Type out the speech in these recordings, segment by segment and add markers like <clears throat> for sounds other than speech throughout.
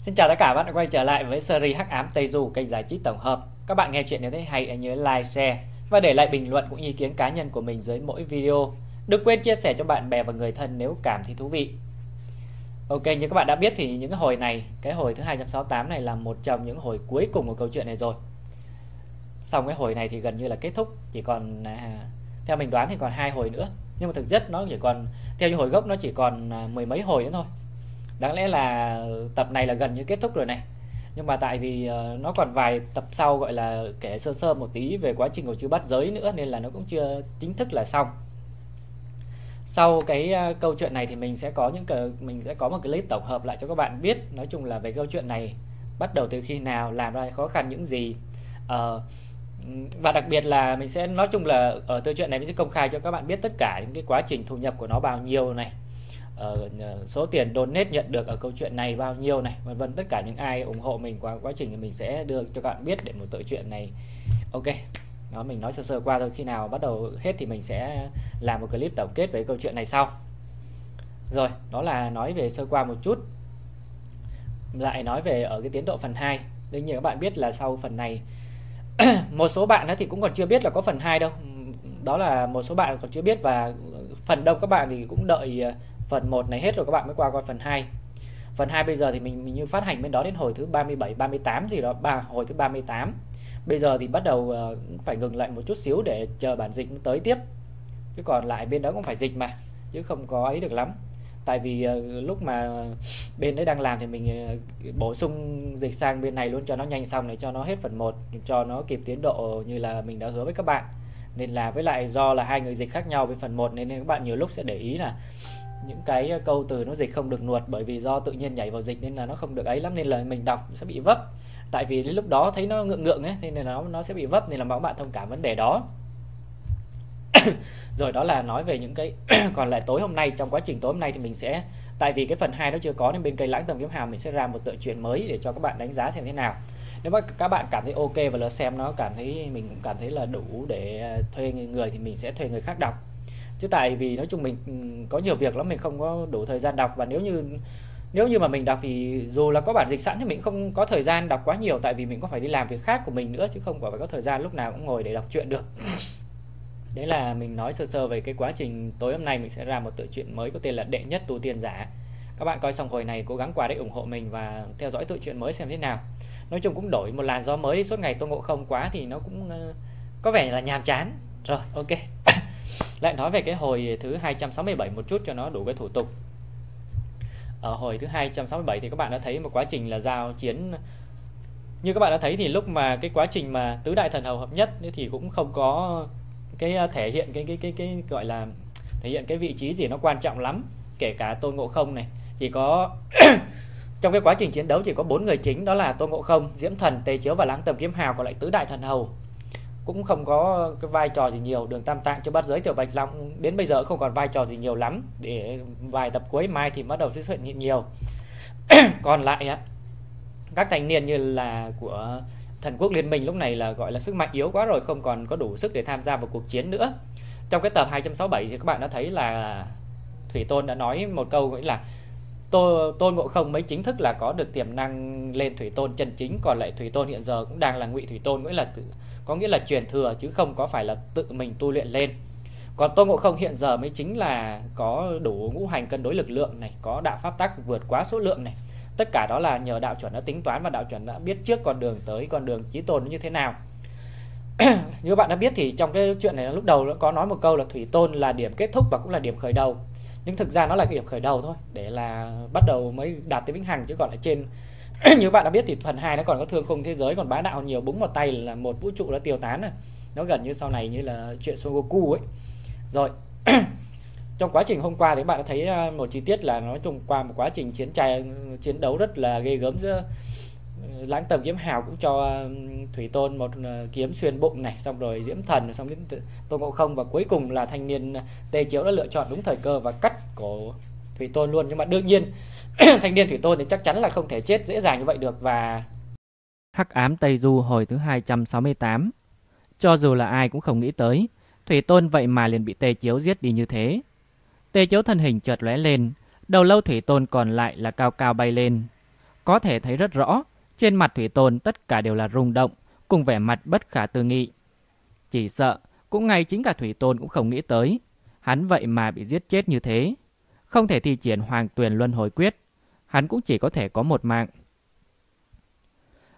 Xin chào tất cả các bạn đã quay trở lại với series Hắc ám Tây Du kênh giải trí tổng hợp. Các bạn nghe chuyện nếu thấy hay hãy nhớ like, share và để lại bình luận cũng ý kiến cá nhân của mình dưới mỗi video. Đừng quên chia sẻ cho bạn bè và người thân nếu cảm thấy thú vị. Ok, như các bạn đã biết thì những hồi này, cái hồi thứ 268 này là một trong những hồi cuối cùng của câu chuyện này rồi. Xong cái hồi này thì gần như là kết thúc, chỉ còn à, theo mình đoán thì còn hai hồi nữa. Nhưng mà thực chất nó chỉ còn theo như hồi gốc nó chỉ còn à, mười mấy hồi nữa thôi đáng lẽ là tập này là gần như kết thúc rồi này. Nhưng mà tại vì uh, nó còn vài tập sau gọi là kể sơ sơ một tí về quá trình của chữ bắt giới nữa nên là nó cũng chưa chính thức là xong. Sau cái uh, câu chuyện này thì mình sẽ có những cái mình sẽ có một cái clip tổng hợp lại cho các bạn biết nói chung là về câu chuyện này bắt đầu từ khi nào làm ra khó khăn những gì. Uh, và đặc biệt là mình sẽ nói chung là ở câu chuyện này mình sẽ công khai cho các bạn biết tất cả những cái quá trình thu nhập của nó bao nhiêu này uh, số tiền donate nhận được ở câu chuyện này bao nhiêu này vân vân tất cả những ai ủng hộ mình qua quá trình thì mình sẽ đưa cho các bạn biết để một tự chuyện này. Ok đó mình nói sơ sơ qua thôi khi nào bắt đầu hết thì mình sẽ làm một clip tổng kết về câu chuyện này sau. Rồi đó là nói về sơ qua một chút. Lại nói về ở cái tiến độ phần 2 đương nhiên các bạn biết là sau phần này <clears throat> một số bạn thì cũng còn chưa biết là có phần 2 đâu. Đó là một số bạn còn chưa biết và phần đông các bạn thì cũng đợi ờ, phần 1 này hết rồi các bạn mới qua qua phần 2 phần 2 bây giờ thì mình, mình như phát hành bên đó đến hồi thứ 37 38 gì đó ba hồi thứ 38 bây giờ thì bắt đầu uh, phải ngừng lại một chút xíu để chờ bản dịch tới tiếp. Chứ còn lại bên đó cũng phải dịch mà chứ không có ấy được lắm. Tại vì uh, lúc mà bên đấy đang làm thì mình uh, bổ sung dịch sang bên này luôn cho nó nhanh xong để cho nó hết phần 1 cho nó kịp tiến độ như là mình đã hứa với các bạn. Nên là với lại do là hai người dịch khác nhau với phần 1 nên, nên các bạn nhiều lúc sẽ để ý là những cái ờ, câu từ nó dịch không được nuột bởi vì do tự nhiên nhảy vào dịch nên là nó không được ấy lắm, nên là mình đọc sẽ bị vấp. Tại vì đến lúc đó thấy nó ngượng ngượng ấy nên là nó nó sẽ bị vấp, nên là mong bạn thông cảm vấn đề đó. <coughs> Rồi đó là nói về những cái <coughs> còn lại tối hôm nay, trong quá trình tối hôm nay thì mình sẽ, tại vì cái phần 2 nó chưa có nên bên kênh lãng tầm kiếm hào mình sẽ ra một tựa chuyện mới để cho các bạn đánh giá xem thế nào. Nếu mà các bạn cảm thấy ok và lỡ xem nó cảm thấy mình cũng cảm thấy là đủ để ờ, thuê người thì mình sẽ thuê người khác đọc chứ tại vì nói chung mình ừ, có nhiều việc lắm, mình không có đủ thời gian đọc. Và nếu như nếu như mà mình đọc thì dù là có bản dịch sẵn thì mình không có thời gian đọc quá nhiều, tại vì mình có phải đi làm việc khác của mình nữa, chứ không phải có thời gian lúc nào cũng ngồi để đọc truyện được. <laughs> Đấy là mình nói sơ sơ về cái quá trình tối hôm nay mình sẽ ra một tự truyện mới có tên là đệ nhất tu tiên giả. Các bạn coi xong hồi này, cố gắng qua đấy ủng hộ mình và theo dõi tự truyện mới xem thế nào. Nói chung cũng đổi một làn gió mới suốt ngày tôi ngộ không quá thì nó cũng ờ, có vẻ là nhàm chán. Rồi, ok. <laughs> lại nói về cái hồi thứ 267 một chút cho nó đủ cái thủ tục. Ở hồi thứ 267 thì các bạn đã thấy một quá trình là giao chiến. Như các bạn đã thấy thì lúc mà cái quá trình mà tứ đại thần hầu hợp nhất thì cũng không có cái ờ, thể hiện cái cái cái cái gọi là thể hiện cái vị trí gì nó quan trọng lắm, kể cả tôn ngộ không này. Chỉ có <coughs> trong cái quá trình chiến đấu chỉ có bốn người chính, đó là tôn ngộ không, diễm thần, tề chiếu và láng tầm kiếm hào, còn lại tứ đại thần hầu cũng không có cái vai trò gì nhiều. Đường tam tạng cho bát giới, tiểu bạch long đến bây giờ không còn vai trò gì nhiều lắm. Để vài tập cuối mai thì bắt đầu sẽ xuất hiện nhiều. <clears throat> Còn lại á, các thanh niên như là của thần quốc liên minh lúc này là gọi là sức mạnh yếu quá rồi, không còn có đủ sức để tham gia vào cuộc chiến nữa. Trong cái tập 267 thì các bạn đã thấy là thủy tôn đã nói một câu nghĩa là tôi tôn ngộ không mới chính thức là có được tiềm năng lên thủy tôn chân chính, còn lại thủy tôn hiện giờ cũng đang là ngụy thủy tôn nghĩa là có nghĩa là truyền thừa chứ không có phải là tự mình tu luyện lên. Còn Tô ngộ không hiện giờ mới chính là có đủ ngũ hành cân đối lực lượng này, có đạo pháp tắc vượt quá số lượng này. Tất cả đó là nhờ đạo chuẩn đã tính toán và đạo chuẩn đã biết trước con đường tới, con đường chí tôn như thế nào. <clears throat> Như bạn đã biết thì trong cái chuyện này lúc đầu nó có nói một câu là thủy tôn là điểm kết thúc và cũng là điểm khởi đầu. Nhưng thực ra nó là cái điểm khởi đầu thôi, để là bắt đầu mới đạt tới vĩnh hằng chứ còn ở trên <coughs> như bạn đã biết thì phần 2 nó còn có thương khung thế giới, còn bá đạo nhiều, búng một tay là một vũ trụ đã tiêu tán rồi. Nó gần như sau này như là chuyện Son Goku ấy. Rồi, <coughs> trong quá trình hôm qua thì bạn đã thấy à, một chi tiết là nói chung qua một quá trình chiến tranh chiến đấu rất là ghê gớm giữa ừ, lãng tầm kiếm hào cũng cho à, thủy tôn một à, kiếm xuyên bụng này, xong rồi diễm thần, xong đến tôn ngộ không và cuối cùng là thanh niên tê chiếu đã lựa chọn đúng thời cơ và cắt cổ thủy tôn luôn. Nhưng mà đương nhiên <coughs> thanh niên thủy tôn thì chắc chắn là không thể chết dễ dàng như vậy được và Hắc ám Tây Du hồi thứ 268 Cho dù là ai cũng không nghĩ tới Thủy tôn vậy mà liền bị Tê Chiếu giết đi như thế Tê Chiếu thân hình chợt lóe lên Đầu lâu Thủy tôn còn lại là cao cao bay lên Có thể thấy rất rõ, trên mặt Thủy Tôn tất cả đều là rung động, cùng vẻ mặt bất khả tư nghị. Chỉ sợ, cũng ngay chính cả Thủy Tôn cũng không nghĩ tới, hắn vậy mà bị giết chết như thế. Không thể thi triển Hoàng tuyển Luân Hồi Quyết, hắn cũng chỉ có thể có một mạng.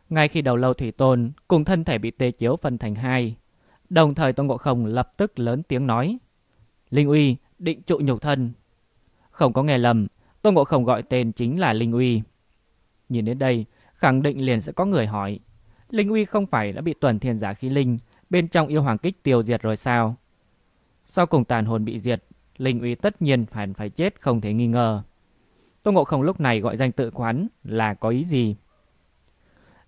Ngay khi đầu lâu Thủy Tôn cùng thân thể bị tê chiếu phân thành hai, đồng thời Tôn Ngộ Không lập tức lớn tiếng nói. Linh Uy, định trụ nhục thân. Không có nghe lầm, Tôn Ngộ Không gọi tên chính là Linh Uy. Nhìn đến đây, khẳng định liền sẽ có người hỏi. Linh Uy không phải đã bị tuần thiên giả khí linh bên trong yêu hoàng kích tiêu diệt rồi sao? Sau cùng tàn hồn bị diệt, Linh Uy tất nhiên phải phải chết không thể nghi ngờ. Tô Ngộ Không lúc này gọi danh tự quán là có ý gì?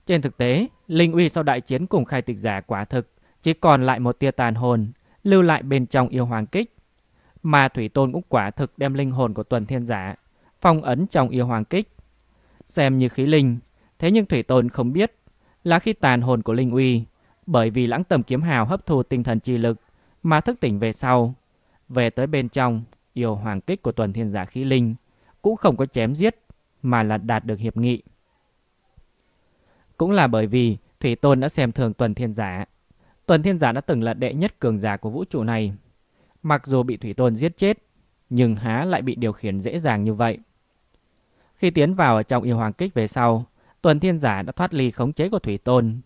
Trên thực tế, Linh Uy sau đại chiến cùng khai tịch giả quả thực chỉ còn lại một tia tàn hồn lưu lại bên trong yêu hoàng kích. Mà Thủy Tôn cũng quả thực đem linh hồn của tuần thiên giả phong ấn trong yêu hoàng kích. Xem như khí linh, thế nhưng Thủy Tôn không biết là khi tàn hồn của Linh Uy bởi vì lãng tầm kiếm hào hấp thu tinh thần chi lực mà thức tỉnh về sau, về tới bên trong yêu hoàng kích của tuần thiên giả khí linh cũng không có chém giết mà là đạt được hiệp nghị. Cũng là bởi vì Thủy Tôn đã xem thường tuần thiên giả. Tuần thiên giả đã từng là đệ nhất cường giả của vũ trụ này. Mặc dù bị Thủy Tôn giết chết, nhưng há lại bị điều khiển dễ dàng như vậy. Khi tiến vào trong yêu hoàng kích về sau, tuần thiên giả đã thoát ly khống chế của Thủy Tôn.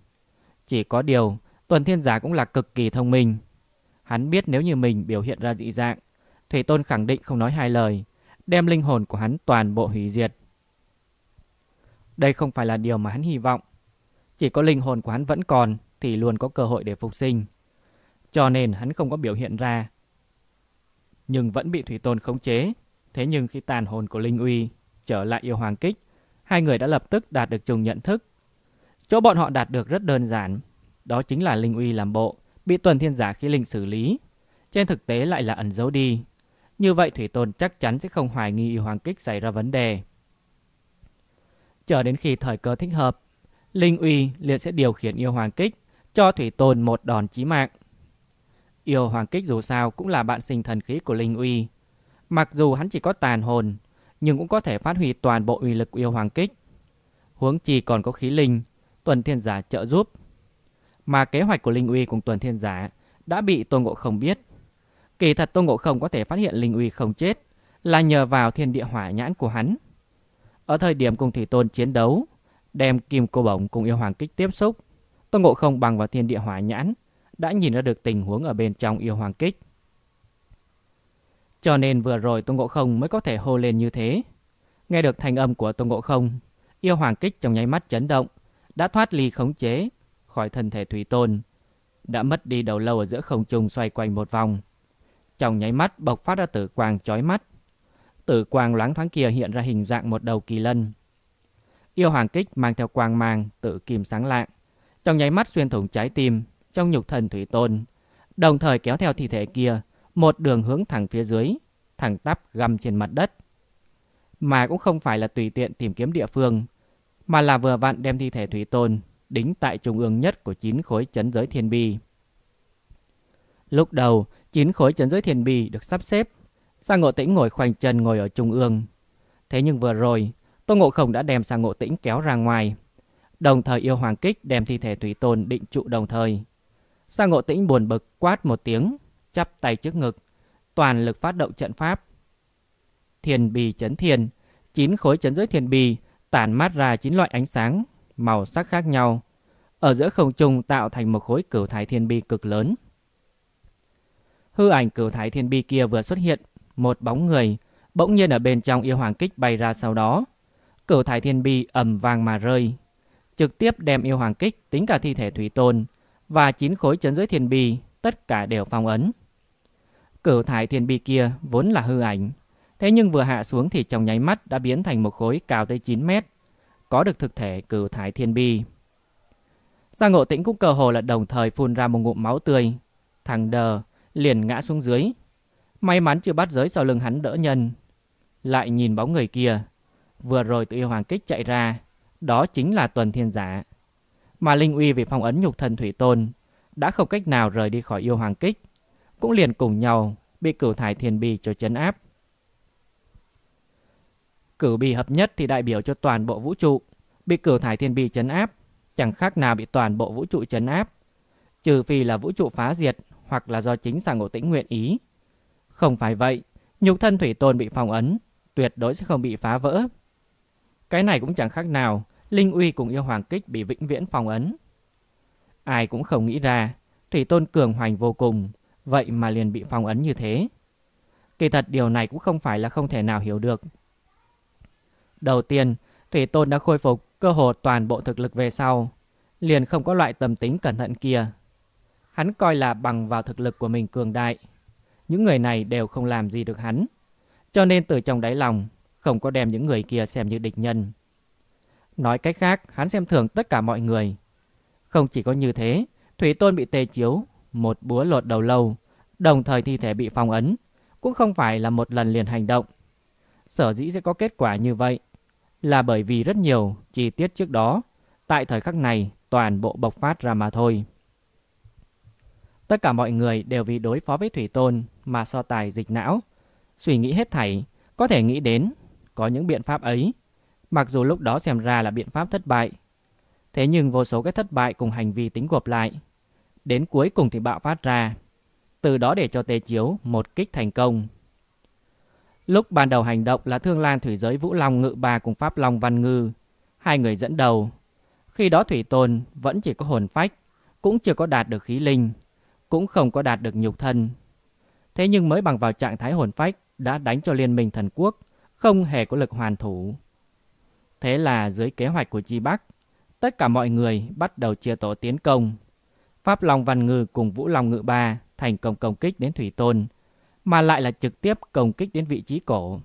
Chỉ có điều, tuần thiên giả cũng là cực kỳ thông minh. Hắn biết nếu như mình biểu hiện ra dị dạng, Thủy Tôn khẳng định không nói hai lời, đem linh hồn của hắn toàn bộ hủy diệt. Đây không phải là điều mà hắn hy vọng. Chỉ có linh hồn của hắn vẫn còn thì luôn có cơ hội để phục sinh. Cho nên hắn không có biểu hiện ra. Nhưng vẫn bị Thủy Tôn khống chế. Thế nhưng khi tàn hồn của Linh Uy trở lại yêu hoàng kích, hai người đã lập tức đạt được trùng nhận thức. Chỗ bọn họ đạt được rất đơn giản. Đó chính là Linh Uy làm bộ, bị tuần thiên giả khí linh xử lý. Trên thực tế lại là ẩn giấu đi. Như vậy Thủy Tôn chắc chắn sẽ không hoài nghi yêu hoàng kích xảy ra vấn đề. Chờ đến khi thời cơ thích hợp, Linh Uy liền sẽ điều khiển yêu hoàng kích cho Thủy Tôn một đòn chí mạng. Yêu hoàng kích dù sao cũng là bạn sinh thần khí của Linh Uy. Mặc dù hắn chỉ có tàn hồn, nhưng cũng có thể phát huy toàn bộ uy lực của yêu hoàng kích. Huống chi còn có khí linh, tuần thiên giả trợ giúp. Mà kế hoạch của Linh Uy cùng tuần thiên giả đã bị Tôn Ngộ Không biết. Kỳ thật Tôn Ngộ Không có thể phát hiện Linh Uy không chết là nhờ vào thiên địa hỏa nhãn của hắn. Ở thời điểm cùng Thủy Tôn chiến đấu, đem kim cô bổng cùng yêu hoàng kích tiếp xúc, Tôn Ngộ Không bằng vào thiên địa hỏa nhãn đã nhìn ra được tình huống ở bên trong yêu hoàng kích. Cho nên vừa rồi Tôn Ngộ Không mới có thể hô lên như thế. Nghe được thanh âm của Tôn Ngộ Không, yêu hoàng kích trong nháy mắt chấn động, đã thoát ly khống chế khỏi thân thể Thủy Tôn, đã mất đi đầu lâu ở giữa không trung xoay quanh một vòng. Trong nháy mắt bộc phát ra tử quang chói mắt. Tử quang loáng thoáng kia hiện ra hình dạng một đầu kỳ lân. Yêu hoàng kích mang theo quang mang tự kim sáng lạng, trong nháy mắt xuyên thủng trái tim trong nhục thần thủy tôn, đồng thời kéo theo thi thể kia một đường hướng thẳng phía dưới, thẳng tắp găm trên mặt đất. Mà cũng không phải là tùy tiện tìm kiếm địa phương, mà là vừa vặn đem thi thể thủy tôn đính tại trung ương nhất của chín khối chấn giới thiên bi. Lúc đầu, chín khối chấn giới thiền bì được sắp xếp, sa Ngộ Tĩnh ngồi khoanh chân ngồi ở trung ương. Thế nhưng vừa rồi, Tô Ngộ Không đã đem sa Ngộ Tĩnh kéo ra ngoài, đồng thời yêu hoàng kích đem thi thể thủy tôn định trụ đồng thời. sa Ngộ Tĩnh buồn bực quát một tiếng, chắp tay trước ngực, toàn lực phát động trận pháp. Thiền bì chấn thiền, chín khối chấn giới thiền bì tản mát ra chín loại ánh sáng, màu sắc khác nhau. Ở giữa không trung tạo thành một khối cửu thái thiên bi cực lớn. Hư ảnh cửu thái thiên bi kia vừa xuất hiện, một bóng người bỗng nhiên ở bên trong yêu hoàng kích bay ra sau đó. Cửu thái thiên bi ầm vang mà rơi, trực tiếp đem yêu hoàng kích tính cả thi thể thủy tôn và chín khối chấn giới thiên bi tất cả đều phong ấn. Cửu thải thiên bi kia vốn là hư ảnh, thế nhưng vừa hạ xuống thì trong nháy mắt đã biến thành một khối cao tới 9 mét, có được thực thể cửu thải thiên bi. Giang Ngộ Tĩnh cũng cơ hồ là đồng thời phun ra một ngụm máu tươi, thằng đờ liền ngã xuống dưới. May mắn chưa bắt giới sau lưng hắn đỡ nhân. Lại nhìn bóng người kia, vừa rồi tự yêu hoàng kích chạy ra, đó chính là tuần thiên giả. Mà Linh Uy vì phong ấn nhục thần thủy tôn, đã không cách nào rời đi khỏi yêu hoàng kích, cũng liền cùng nhau bị cửu thải thiên bi cho chấn áp. Cửu bi hợp nhất thì đại biểu cho toàn bộ vũ trụ, bị cửu thải thiên bi chấn áp, chẳng khác nào bị toàn bộ vũ trụ chấn áp, trừ phi là vũ trụ phá diệt hoặc là do chính Giang Ngộ Tĩnh nguyện ý. Không phải vậy, nhục thân thủy tôn bị phong ấn, tuyệt đối sẽ không bị phá vỡ. Cái này cũng chẳng khác nào Linh Uy cùng yêu hoàng kích bị vĩnh viễn phong ấn. Ai cũng không nghĩ ra, thủy tôn cường hoành vô cùng, vậy mà liền bị phong ấn như thế. Kỳ thật điều này cũng không phải là không thể nào hiểu được. Đầu tiên, Thủy Tôn đã khôi phục cơ hồ toàn bộ thực lực về sau, liền không có loại tâm tính cẩn thận kia. Hắn coi là bằng vào thực lực của mình cường đại. Những người này đều không làm gì được hắn. Cho nên từ trong đáy lòng, không có đem những người kia xem như địch nhân. Nói cách khác, hắn xem thường tất cả mọi người. Không chỉ có như thế, Thủy Tôn bị tê chiếu, một búa lột đầu lâu, đồng thời thi thể bị phong ấn, cũng không phải là một lần liền hành động. Sở dĩ sẽ có kết quả như vậy là bởi vì rất nhiều chi tiết trước đó, tại thời khắc này toàn bộ bộc phát ra mà thôi. Tất cả mọi người đều vì đối phó với Thủy Tôn mà so tài dịch não, suy nghĩ hết thảy, có thể nghĩ đến có những biện pháp ấy, mặc dù lúc đó xem ra là biện pháp thất bại. Thế nhưng vô số cái thất bại cùng hành vi tính gộp lại, đến cuối cùng thì bạo phát ra, từ đó để cho Tê Chiếu một kích thành công. Lúc ban đầu hành động là Thương Lan Thủy Giới Vũ Long Ngự Bà cùng Pháp Long Văn Ngư, hai người dẫn đầu. Khi đó Thủy Tôn vẫn chỉ có hồn phách, cũng chưa có đạt được khí linh, cũng không có đạt được nhục thân. Thế nhưng mới bằng vào trạng thái hồn phách đã đánh cho Liên minh thần quốc, không hề có lực hoàn thủ. Thế là dưới kế hoạch của Chi Bắc, tất cả mọi người bắt đầu chia tổ tiến công. Pháp Long Văn Ngư cùng Vũ Long Ngự Ba thành công công kích đến Thủy Tôn, mà lại là trực tiếp công kích đến vị trí cổ.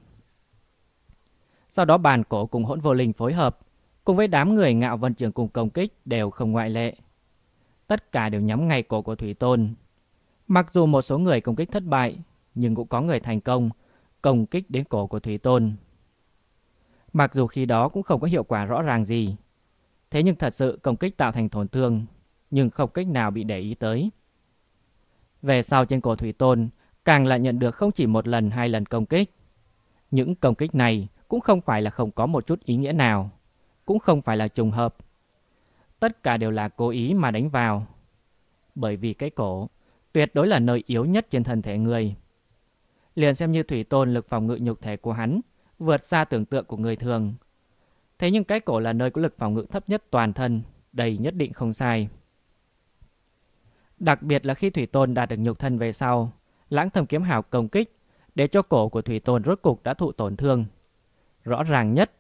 Sau đó bàn cổ cùng hỗn vô linh phối hợp, cùng với đám người ngạo vân trường cùng công kích đều không ngoại lệ. Tất cả đều nhắm ngay cổ của Thủy Tôn. Mặc dù một số người công kích thất bại, nhưng cũng có người thành công công kích đến cổ của Thủy Tôn. Mặc dù khi đó cũng không có hiệu quả rõ ràng gì, thế nhưng thật sự công kích tạo thành tổn thương, nhưng không cách nào bị để ý tới. Về sau trên cổ Thủy Tôn, càng lại nhận được không chỉ một lần hai lần công kích. Những công kích này cũng không phải là không có một chút ý nghĩa nào, cũng không phải là trùng hợp. Tất cả đều là cố ý mà đánh vào. Bởi vì cái cổ tuyệt đối là nơi yếu nhất trên thân thể người. Liền xem như thủy tôn lực phòng ngự nhục thể của hắn vượt xa tưởng tượng của người thường. Thế nhưng cái cổ là nơi có lực phòng ngự thấp nhất toàn thân, đây nhất định không sai. Đặc biệt là khi Thủy Tôn đạt được nhục thân về sau, lãng thầm kiếm hào công kích để cho cổ của Thủy Tôn rốt cục đã thụ tổn thương. Rõ ràng nhất,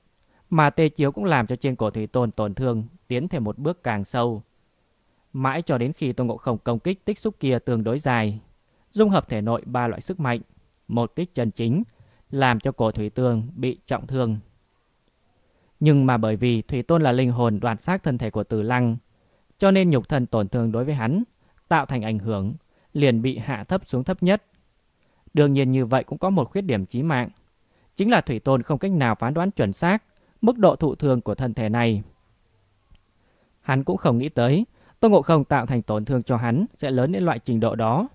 mà tê chiếu cũng làm cho trên cổ Thủy Tôn tổn thương tiến thêm một bước càng sâu. Mãi cho đến khi Tôn Ngộ Không công kích tích xúc kia tương đối dài, dung hợp thể nội ba loại sức mạnh, một kích chân chính, làm cho cổ Thủy Tương bị trọng thương. Nhưng mà bởi vì Thủy Tôn là linh hồn đoạt xác thân thể của tử Lăng, cho nên nhục thân tổn thương đối với hắn tạo thành ảnh hưởng, liền bị hạ thấp xuống thấp nhất. Đương nhiên như vậy cũng có một khuyết điểm chí mạng, chính là Thủy Tôn không cách nào phán đoán chuẩn xác mức độ thụ thương của thân thể này. Hắn cũng không nghĩ tới Tô Ngộ Không tạo thành tổn thương cho hắn sẽ lớn đến loại trình độ đó,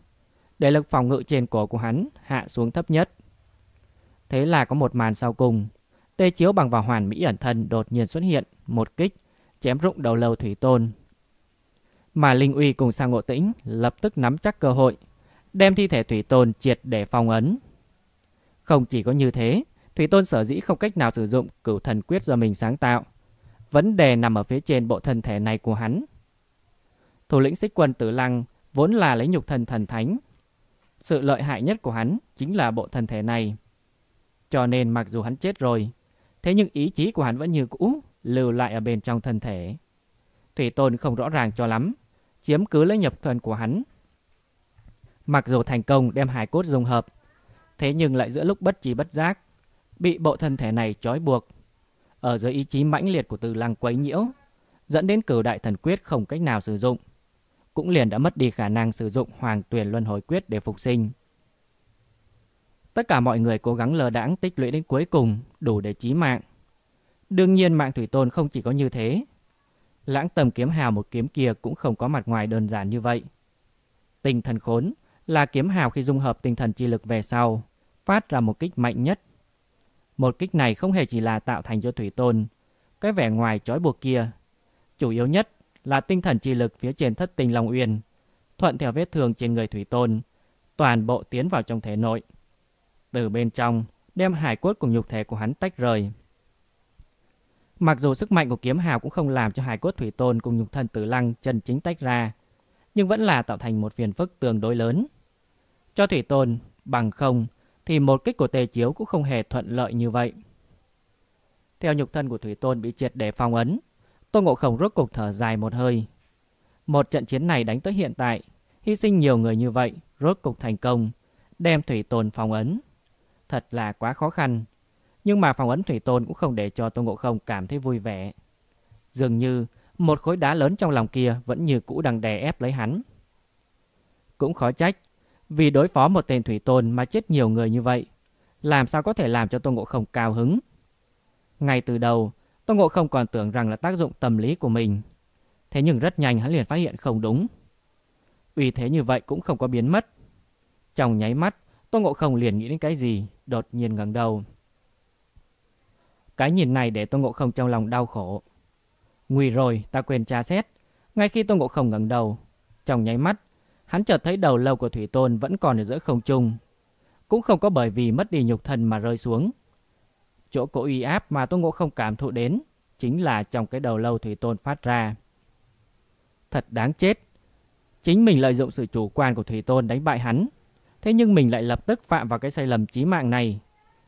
để lực phòng ngự trên cổ của hắn hạ xuống thấp nhất. Thế là có một màn sau cùng, Tê Chiếu bằng vào hoàn mỹ ẩn thân đột nhiên xuất hiện, một kích, chém rụng đầu lâu Thủy Tôn. Mà Linh Uy cùng sang ngộ tĩnh lập tức nắm chắc cơ hội, đem thi thể Thủy Tôn triệt để phong ấn. Không chỉ có như thế, Thủy Tôn sở dĩ không cách nào sử dụng cửu thần quyết do mình sáng tạo. Vấn đề nằm ở phía trên bộ thân thể này của hắn. Thủ lĩnh xích quân tử lăng vốn là lấy nhục thần thần thánh. Sự lợi hại nhất của hắn chính là bộ thân thể này. Cho nên mặc dù hắn chết rồi, thế nhưng ý chí của hắn vẫn như cũ lưu lại ở bên trong thân thể. Thủy Tôn không rõ ràng cho lắm, chiếm cứ lấy nhập thần của hắn. Mặc dù thành công đem hải cốt dung hợp, thế nhưng lại giữa lúc bất trí bất giác, bị bộ thân thể này trói buộc. Ở dưới ý chí mãnh liệt của từ lăng quấy nhiễu, dẫn đến cửu đại thần quyết không cách nào sử dụng, cũng liền đã mất đi khả năng sử dụng hoàng tuyển luân hồi quyết để phục sinh. Tất cả mọi người cố gắng lờ đãng tích lũy đến cuối cùng đủ để chí mạng. Đương nhiên mạng thủy tôn không chỉ có như thế, Lãng tầm kiếm hào một kiếm kia cũng không có mặt ngoài đơn giản như vậy. Tinh thần khốn là kiếm hào khi dung hợp tinh thần chi lực về sau, phát ra một kích mạnh nhất. Một kích này không hề chỉ là tạo thành cho Thủy Tôn, cái vẻ ngoài trói buộc kia. Chủ yếu nhất là tinh thần chi lực phía trên thất tình Long Uyên, thuận theo vết thương trên người Thủy Tôn, toàn bộ tiến vào trong thể nội. Từ bên trong, đem hải cốt cùng nhục thể của hắn tách rời. Mặc dù sức mạnh của kiếm hào cũng không làm cho hải cốt Thủy Tôn cùng nhục thân Tử Lăng chân chính tách ra, nhưng vẫn là tạo thành một phiền phức tương đối lớn. Cho Thủy Tôn bằng không thì một kích của Tề Chiếu cũng không hề thuận lợi như vậy. Theo nhục thân của Thủy Tôn bị triệt để phong ấn, Tô Ngộ Không rốt cục thở dài một hơi. Một trận chiến này đánh tới hiện tại, hy sinh nhiều người như vậy, rốt cục thành công, đem Thủy Tôn phong ấn. Thật là quá khó khăn, nhưng mà phong ấn Thủy Tôn cũng không để cho Tô Ngộ Không cảm thấy vui vẻ. Dường như một khối đá lớn trong lòng kia vẫn như cũ đang đè ép lấy hắn. Cũng khó trách, vì đối phó một tên Thủy Tôn mà chết nhiều người như vậy, làm sao có thể làm cho Tô Ngộ Không cao hứng. Ngay từ đầu, Tô Ngộ Không còn tưởng rằng là tác dụng tâm lý của mình. Thế nhưng rất nhanh hắn liền phát hiện không đúng. Uy thế như vậy cũng không có biến mất. Trong nháy mắt, Tô Ngộ Không liền nghĩ đến cái gì, đột nhiên ngẩng đầu. Cái nhìn này để Tô Ngộ Không trong lòng đau khổ. Nguy rồi, ta quên tra xét. Ngay khi Tô Ngộ Không ngẩng đầu, trong nháy mắt, hắn chợt thấy đầu lâu của Thủy Tôn vẫn còn ở giữa không trung. Cũng không có bởi vì mất đi nhục thân mà rơi xuống. Chỗ cổ uy áp mà Tô Ngộ Không cảm thụ đến chính là trong cái đầu lâu Thủy Tôn phát ra. Thật đáng chết. Chính mình lợi dụng sự chủ quan của Thủy Tôn đánh bại hắn. Thế nhưng mình lại lập tức phạm vào cái sai lầm chí mạng này.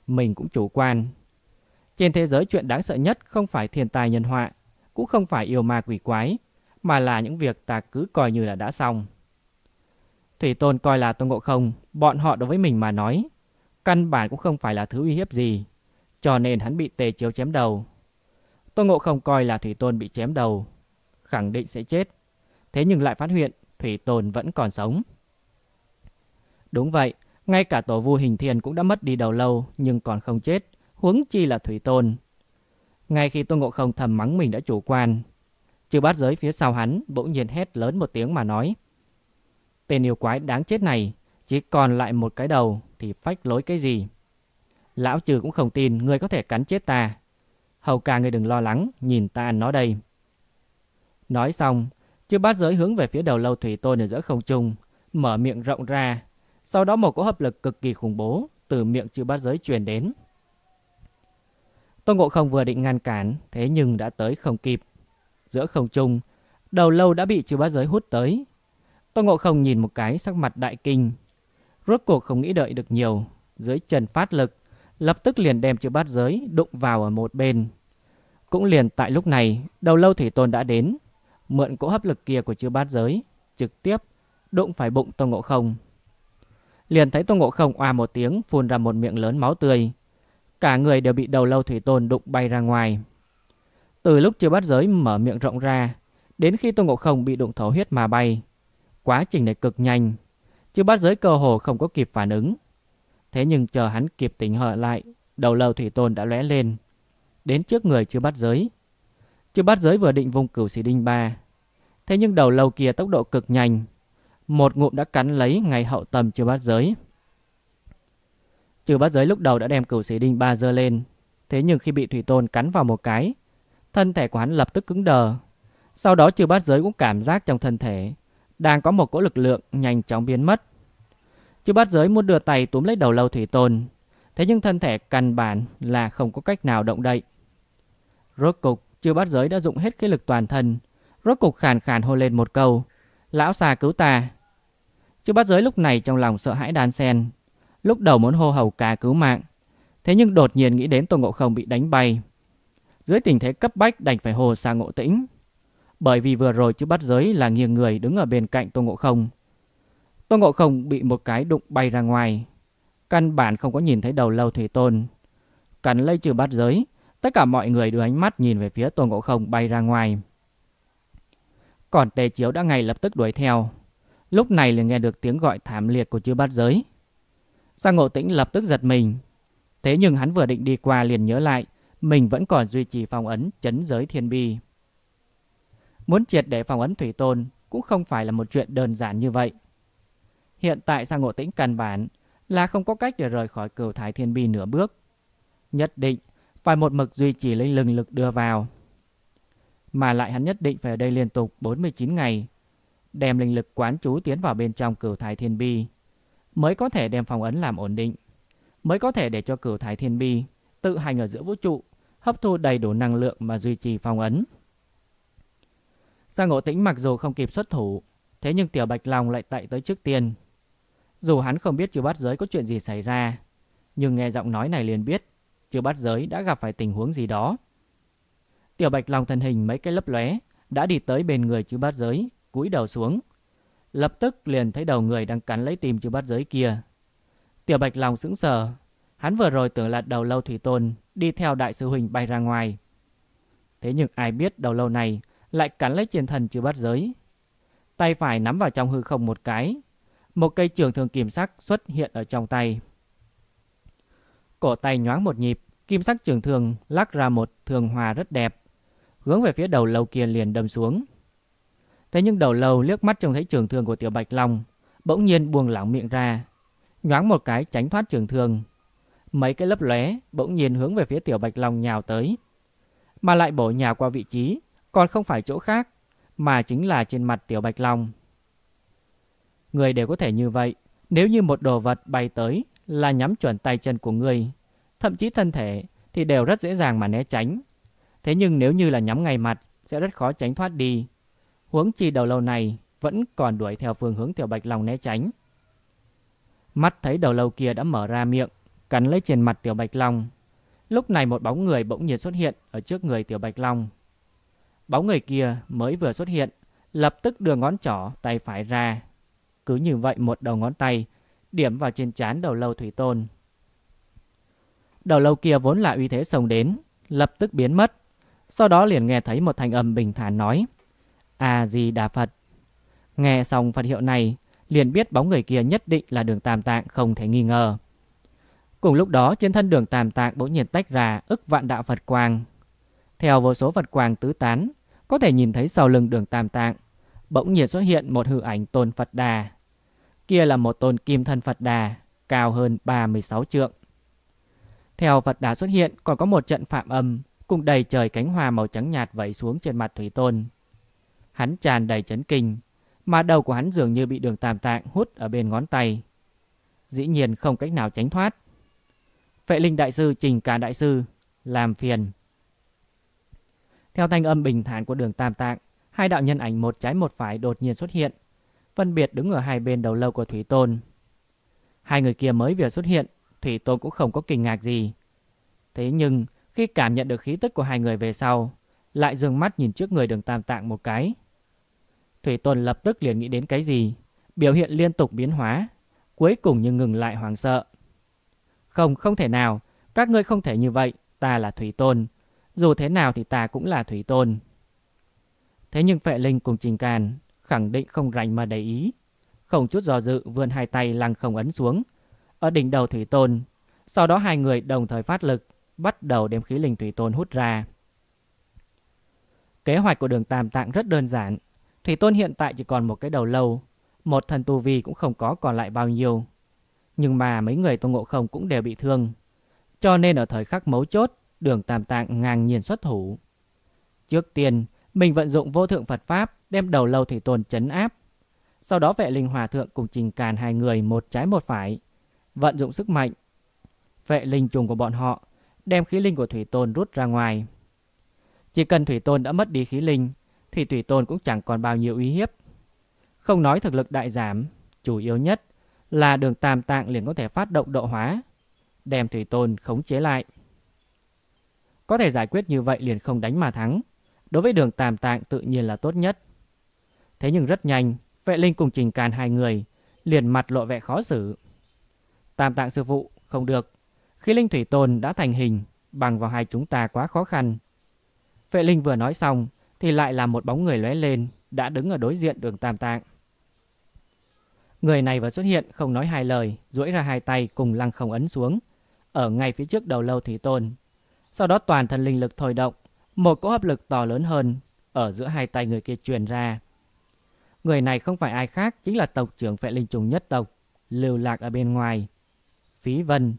Mình cũng chủ quan. Trên thế giới chuyện đáng sợ nhất không phải thiên tai nhân họa, cũng không phải yêu ma quỷ quái, mà là những việc ta cứ coi như là đã xong. Thủy Tôn coi là Tôn Ngộ Không, bọn họ đối với mình mà nói, căn bản cũng không phải là thứ uy hiếp gì, cho nên hắn bị tề chiếu chém đầu. Tôn Ngộ Không coi là Thủy Tôn bị chém đầu, khẳng định sẽ chết, thế nhưng lại phát hiện Thủy Tôn vẫn còn sống. Đúng vậy, ngay cả tổ vua hình thiền cũng đã mất đi đầu lâu nhưng còn không chết, huống chi là Thủy Tôn. Ngay khi Tôn Ngộ Không thầm mắng mình đã chủ quan, Chư bát giới phía sau hắn bỗng nhiên hét lớn một tiếng mà nói. Tên yêu quái đáng chết này, chỉ còn lại một cái đầu thì phách lối cái gì. Lão trừ cũng không tin ngươi có thể cắn chết ta. Hầu ca ngươi đừng lo lắng, nhìn ta ăn nó đây. Nói xong, chư bát giới hướng về phía đầu lâu thủy tôn ở giữa không trung, mở miệng rộng ra. Sau đó một cỗ hấp lực cực kỳ khủng bố từ miệng chư bát giới truyền đến. Tôn Ngộ Không vừa định ngăn cản, thế nhưng đã tới không kịp. Giữa không trung, đầu lâu đã bị chư bát giới hút tới. Tôn Ngộ Không nhìn một cái sắc mặt đại kinh. Rốt cuộc không nghĩ đợi được nhiều, dưới chân phát lực, lập tức liền đem chữ bát giới đụng vào ở một bên. Cũng liền tại lúc này, đầu lâu thủy tôn đã đến, mượn cỗ hấp lực kia của chữ bát giới, trực tiếp đụng phải bụng Tôn Ngộ Không. Liền thấy Tôn Ngộ Không oa một tiếng phun ra một miệng lớn máu tươi. Cả người đều bị đầu lâu thủy tôn đụng bay ra ngoài. Từ lúc chưa bắt giới mở miệng rộng ra, đến khi Tôn Ngộ Không bị đụng thấu huyết mà bay. Quá trình này cực nhanh, chưa bắt giới cơ hồ không có kịp phản ứng. Thế nhưng chờ hắn kịp tỉnh hở lại, đầu lâu thủy tôn đã lóe lên, đến trước người chưa bắt giới. Chưa bắt giới vừa định vùng cửu sĩ đinh ba, thế nhưng đầu lâu kia tốc độ cực nhanh, một ngụm đã cắn lấy ngay hậu tầm chưa bắt giới. chưa bát giới lúc đầu đã đem cửu sĩ đinh ba dơ lên, thế nhưng khi bị thủy tôn cắn vào một cái, thân thể của hắn lập tức cứng đờ. Sau đó chưa bát giới cũng cảm giác trong thân thể đang có một cỗ lực lượng nhanh chóng biến mất. Chư bát giới muốn đưa tay túm lấy đầu lâu thủy tôn, thế nhưng thân thể căn bản là không có cách nào động đậy. Rốt cục, chư bát giới đã dụng hết khí lực toàn thân, rốt cục khàn khàn hô lên một câu, lão xà cứu ta. Chư bát giới lúc này trong lòng sợ hãi đan sen, lúc đầu muốn hô hầu cả cứu mạng, thế nhưng đột nhiên nghĩ đến Tôn Ngộ Không bị đánh bay. Dưới tình thế cấp bách đành phải hồ sang Ngộ Tĩnh, bởi vì vừa rồi chữ bắt giới là nghiêng người đứng ở bên cạnh Tôn Ngộ Không. Tôn Ngộ Không bị một cái đụng bay ra ngoài, căn bản không có nhìn thấy đầu lâu thủy tôn. Cắn lây trừ bắt giới, tất cả mọi người đưa ánh mắt nhìn về phía Tôn Ngộ Không bay ra ngoài. Còn Tề Chiếu đã ngay lập tức đuổi theo. Lúc này liền nghe được tiếng gọi thảm liệt của chư bát giới. Giang ngộ tĩnh lập tức giật mình. Thế nhưng hắn vừa định đi qua liền nhớ lại, mình vẫn còn duy trì phong ấn chấn giới thiên bi. Muốn triệt để phòng ấn thủy tôn cũng không phải là một chuyện đơn giản như vậy. Hiện tại sang ngộ tĩnh căn bản là không có cách để rời khỏi cửu thái thiên bi nửa bước. Nhất định phải một mực duy trì lấy lưng lực đưa vào. Mà lại hắn nhất định phải ở đây liên tục 49 ngày, đem linh lực quán chú tiến vào bên trong cửu thái thiên bi, mới có thể đem phòng ấn làm ổn định, mới có thể để cho cửu thái thiên bi tự hành ở giữa vũ trụ, hấp thu đầy đủ năng lượng mà duy trì phòng ấn. Giang Ngộ Tĩnh mặc dù không kịp xuất thủ, thế nhưng Tiểu Bạch Long lại tại tới trước tiên. Dù hắn không biết chư bát giới có chuyện gì xảy ra, nhưng nghe giọng nói này liền biết chư bát giới đã gặp phải tình huống gì đó. Tiểu Bạch Long thân hình mấy cái lấp lóe đã đi tới bên người chư bát giới, cúi đầu xuống. Lập tức liền thấy đầu người đang cắn lấy tìm chư bát giới kia. Tiểu Bạch Long sững sờ, hắn vừa rồi tưởng là đầu lâu thủy tôn đi theo đại sư huynh bay ra ngoài. Thế nhưng ai biết đầu lâu này lại cắn lấy chiến thần chư bát giới. Tay phải nắm vào trong hư không một cái, một cây trường thường kim sắc xuất hiện ở trong tay. Cổ tay nhoáng một nhịp, kim sắc trường thường lắc ra một thường hòa rất đẹp, hướng về phía đầu lâu kia liền đâm xuống. Thế nhưng đầu lâu liếc mắt trông thấy trường thương của Tiểu Bạch Long, bỗng nhiên buông lỏng miệng ra, nhoáng một cái tránh thoát trường thương. Mấy cái lấp lóe bỗng nhiên hướng về phía Tiểu Bạch Long nhào tới, mà lại bổ nhào qua vị trí, còn không phải chỗ khác, mà chính là trên mặt Tiểu Bạch Long. Người đều có thể như vậy, nếu như một đồ vật bay tới là nhắm chuẩn tay chân của người, thậm chí thân thể thì đều rất dễ dàng mà né tránh. Thế nhưng nếu như là nhắm ngay mặt sẽ rất khó tránh thoát đi. Huống chi đầu lâu này vẫn còn đuổi theo phương hướng Tiểu Bạch Long né tránh. Mắt thấy đầu lâu kia đã mở ra miệng, cắn lấy trên mặt Tiểu Bạch Long. Lúc này một bóng người bỗng nhiên xuất hiện ở trước người Tiểu Bạch Long. Bóng người kia mới vừa xuất hiện, lập tức đưa ngón trỏ tay phải ra. Cứ như vậy một đầu ngón tay điểm vào trên trán đầu lâu thủy tôn. Đầu lâu kia vốn là uy thế sông đến, lập tức biến mất. Sau đó liền nghe thấy một thanh âm bình thản nói: "A Di Đà Phật." Nghe xong Phật hiệu này, liền biết bóng người kia nhất định là Đường Tam Tạng không thể nghi ngờ. Cùng lúc đó, trên thân Đường Tam Tạng bỗng nhiên tách ra ức vạn đạo Phật quang. Theo vô số Phật quang tứ tán, có thể nhìn thấy sau lưng Đường Tam Tạng bỗng nhiên xuất hiện một hư ảnh tôn Phật Đà. Kia là một tôn kim thân Phật Đà, cao hơn 36 trượng. Theo Phật Đà xuất hiện, còn có một trận phạm âm cùng đầy trời cánh hoa màu trắng nhạt vẩy xuống trên mặt Thủy Tôn. Hắn tràn đầy chấn kinh, mà đầu của hắn dường như bị đường tam tạng hút ở bên ngón tay. Dĩ nhiên không cách nào tránh thoát. Phệ linh đại sư trình cả đại sư, làm phiền. Theo thanh âm bình thản của đường tam tạng, hai đạo nhân ảnh một trái một phải đột nhiên xuất hiện, phân biệt đứng ở hai bên đầu lâu của Thủy Tôn. Hai người kia mới vừa xuất hiện, Thủy Tôn cũng không có kinh ngạc gì. Thế nhưng, khi cảm nhận được khí tức của hai người về sau, lại dừng mắt nhìn trước người đường tam tạng một cái. Thủy Tôn lập tức liền nghĩ đến cái gì, biểu hiện liên tục biến hóa, cuối cùng nhưng ngừng lại hoàng sợ. Không, không thể nào, các ngươi không thể như vậy, ta là Thủy Tôn, dù thế nào thì ta cũng là Thủy Tôn. Thế nhưng Phệ Linh cùng Trình Càn khẳng định không rảnh mà để ý, không chút do dự vươn hai tay lăng không ấn xuống, ở đỉnh đầu Thủy Tôn, sau đó hai người đồng thời phát lực, bắt đầu đem khí linh Thủy Tôn hút ra. Kế hoạch của đường Tam Tạng rất đơn giản, Thủy Tôn hiện tại chỉ còn một cái đầu lâu, một thần tu vi cũng không có còn lại bao nhiêu. Nhưng mà mấy người Tôn Ngộ Không cũng đều bị thương, cho nên ở thời khắc mấu chốt, đường Tam Tạng ngang nhiên xuất thủ. Trước tiên, mình vận dụng vô thượng Phật Pháp đem đầu lâu Thủy Tôn chấn áp. Sau đó vệ linh hòa thượng cùng trình càn hai người một trái một phải, vận dụng sức mạnh. Vệ linh trùng của bọn họ đem khí linh của Thủy Tôn rút ra ngoài. Chỉ cần Thủy Tôn đã mất đi khí linh, thì Thủy Tôn cũng chẳng còn bao nhiêu uy hiếp. Không nói thực lực đại giảm, chủ yếu nhất là đường tam tạng liền có thể phát động độ hóa, đem Thủy Tôn khống chế lại. Có thể giải quyết như vậy liền không đánh mà thắng. Đối với đường tàm tạng tự nhiên là tốt nhất. Thế nhưng rất nhanh, vệ linh cùng trình càn hai người liền mặt lộ vẻ khó xử. Tàm tạng sư phụ, không được. Khi linh thủy tồn đã thành hình, bằng vào hai chúng ta quá khó khăn. Vệ linh vừa nói xong, thì lại là một bóng người lóe lên, đã đứng ở đối diện đường tàm tạng. Người này vừa xuất hiện không nói hai lời, duỗi ra hai tay cùng lăng không ấn xuống, ở ngay phía trước đầu lâu thủy tôn. Sau đó toàn thân linh lực thôi động, một cỗ hấp lực to lớn hơn ở giữa hai tay người kia truyền ra. Người này không phải ai khác, chính là tộc trưởng phệ linh trùng nhất tộc, lưu lạc ở bên ngoài. Phí Vân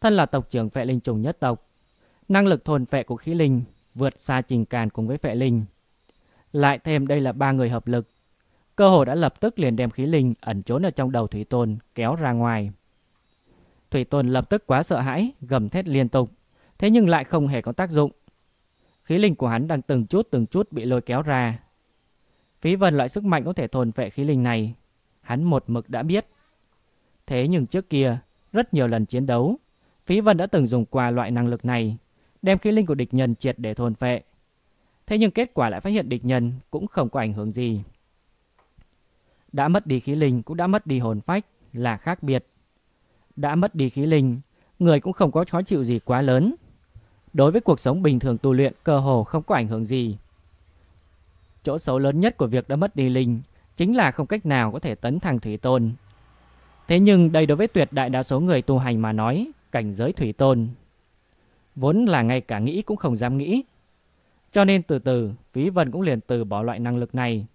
Thân là tộc trưởng phệ linh trùng nhất tộc, năng lực thôn phệ của khí linh vượt xa Trình Càn cùng với Phệ Linh. Lại thêm đây là ba người hợp lực, cơ hồ đã lập tức liền đem khí linh ẩn trốn ở trong đầu Thủy Tôn kéo ra ngoài. Thủy Tôn lập tức quá sợ hãi, gầm thét liên tục, thế nhưng lại không hề có tác dụng. Khí linh của hắn đang từng chút từng chút bị lôi kéo ra. Phí vân loại sức mạnh có thể thôn vệ khí linh này, hắn một mực đã biết. Thế nhưng trước kia, rất nhiều lần chiến đấu, Phí vân đã từng dùng qua loại năng lực này, đem khí linh của địch nhân triệt để thôn vệ. Thế nhưng kết quả lại phát hiện địch nhân cũng không có ảnh hưởng gì. Đã mất đi khí linh cũng đã mất đi hồn phách là khác biệt. Đã mất đi khí linh, người cũng không có khó chịu gì quá lớn. Đối với cuộc sống bình thường tu luyện cơ hồ không có ảnh hưởng gì. Chỗ xấu lớn nhất của việc đã mất đi linh chính là không cách nào có thể tấn thăng thủy tôn. Thế nhưng đây đối với tuyệt đại đa số người tu hành mà nói, cảnh giới thủy tôn vốn là ngay cả nghĩ cũng không dám nghĩ. Cho nên từ từ, Phí Vân cũng liền từ bỏ loại năng lực này.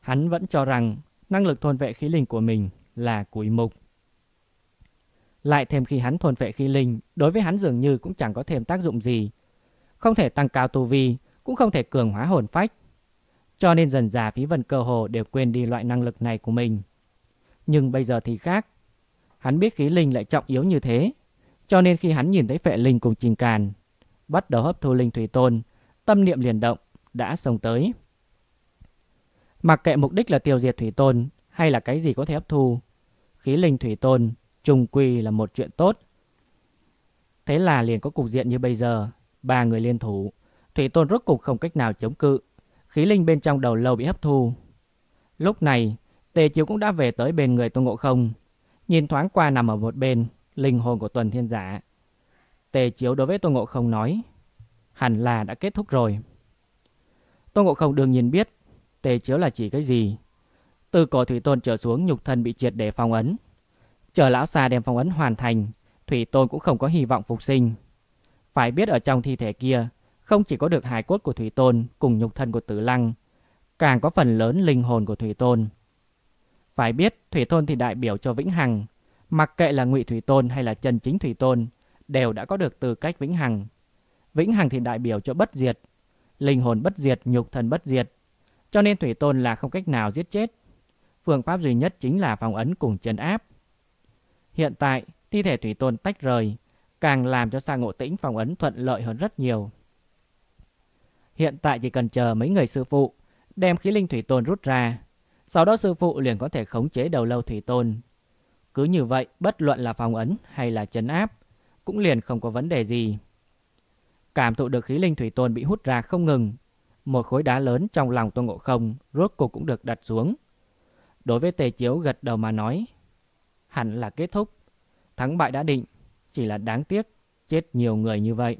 Hắn vẫn cho rằng năng lực thôn vệ khí linh của mình là cuối mục. Lại thêm khi hắn thôn vệ khí linh, đối với hắn dường như cũng chẳng có thêm tác dụng gì. Không thể tăng cao tu vi, cũng không thể cường hóa hồn phách. Cho nên dần già phí vân cơ hồ đều quên đi loại năng lực này của mình. Nhưng bây giờ thì khác. Hắn biết khí linh lại trọng yếu như thế. Cho nên khi hắn nhìn thấy phệ linh cùng trình càn, bắt đầu hấp thu linh thủy tôn, tâm niệm liền động, đã xông tới. Mặc kệ mục đích là tiêu diệt thủy tôn hay là cái gì có thể hấp thu, khí linh thủy tôn trùng quy là một chuyện tốt. Thế là liền có cục diện như bây giờ, ba người liên thủ, thủy tôn rốt cục không cách nào chống cự, khí linh bên trong đầu lâu bị hấp thu. Lúc này, Tề Chiếu cũng đã về tới bên người Tôn Ngộ Không, nhìn thoáng qua nằm ở một bên, linh hồn của Tuần Thiên Giả. Tề Chiếu đối với Tôn Ngộ Không nói, hẳn là đã kết thúc rồi. Tôn Ngộ Không đương nhiên biết Tề Chiếu là chỉ cái gì. Từ cổ Thủy Tôn trở xuống nhục thân bị triệt để phong ấn. Chờ lão xa đem phong ấn hoàn thành, Thủy Tôn cũng không có hy vọng phục sinh. Phải biết ở trong thi thể kia, không chỉ có được hài cốt của Thủy Tôn cùng nhục thân của Tử Lăng, càng có phần lớn linh hồn của Thủy Tôn. Phải biết, Thủy Tôn thì đại biểu cho vĩnh hằng, mặc kệ là Ngụy Thủy Tôn hay là chân chính Thủy Tôn, đều đã có được tư cách vĩnh hằng. Vĩnh hằng thì đại biểu cho bất diệt, linh hồn bất diệt, nhục thân bất diệt, cho nên Thủy Tôn là không cách nào giết chết. Phương pháp duy nhất chính là phòng ấn cùng chân áp. Hiện tại, thi thể Thủy Tôn tách rời, càng làm cho sa ngộ tĩnh phòng ấn thuận lợi hơn rất nhiều. Hiện tại chỉ cần chờ mấy người sư phụ đem khí linh Thủy Tôn rút ra, sau đó sư phụ liền có thể khống chế đầu lâu Thủy Tôn. Cứ như vậy, bất luận là phòng ấn hay là chấn áp, cũng liền không có vấn đề gì. Cảm thụ được khí linh Thủy Tôn bị hút ra không ngừng, một khối đá lớn trong lòng Tôn Ngộ Không rốt cuộc cũng được đặt xuống. Đối với Tề Chiếu gật đầu mà nói, hẳn là kết thúc. Thắng bại đã định, chỉ là đáng tiếc, chết nhiều người như vậy.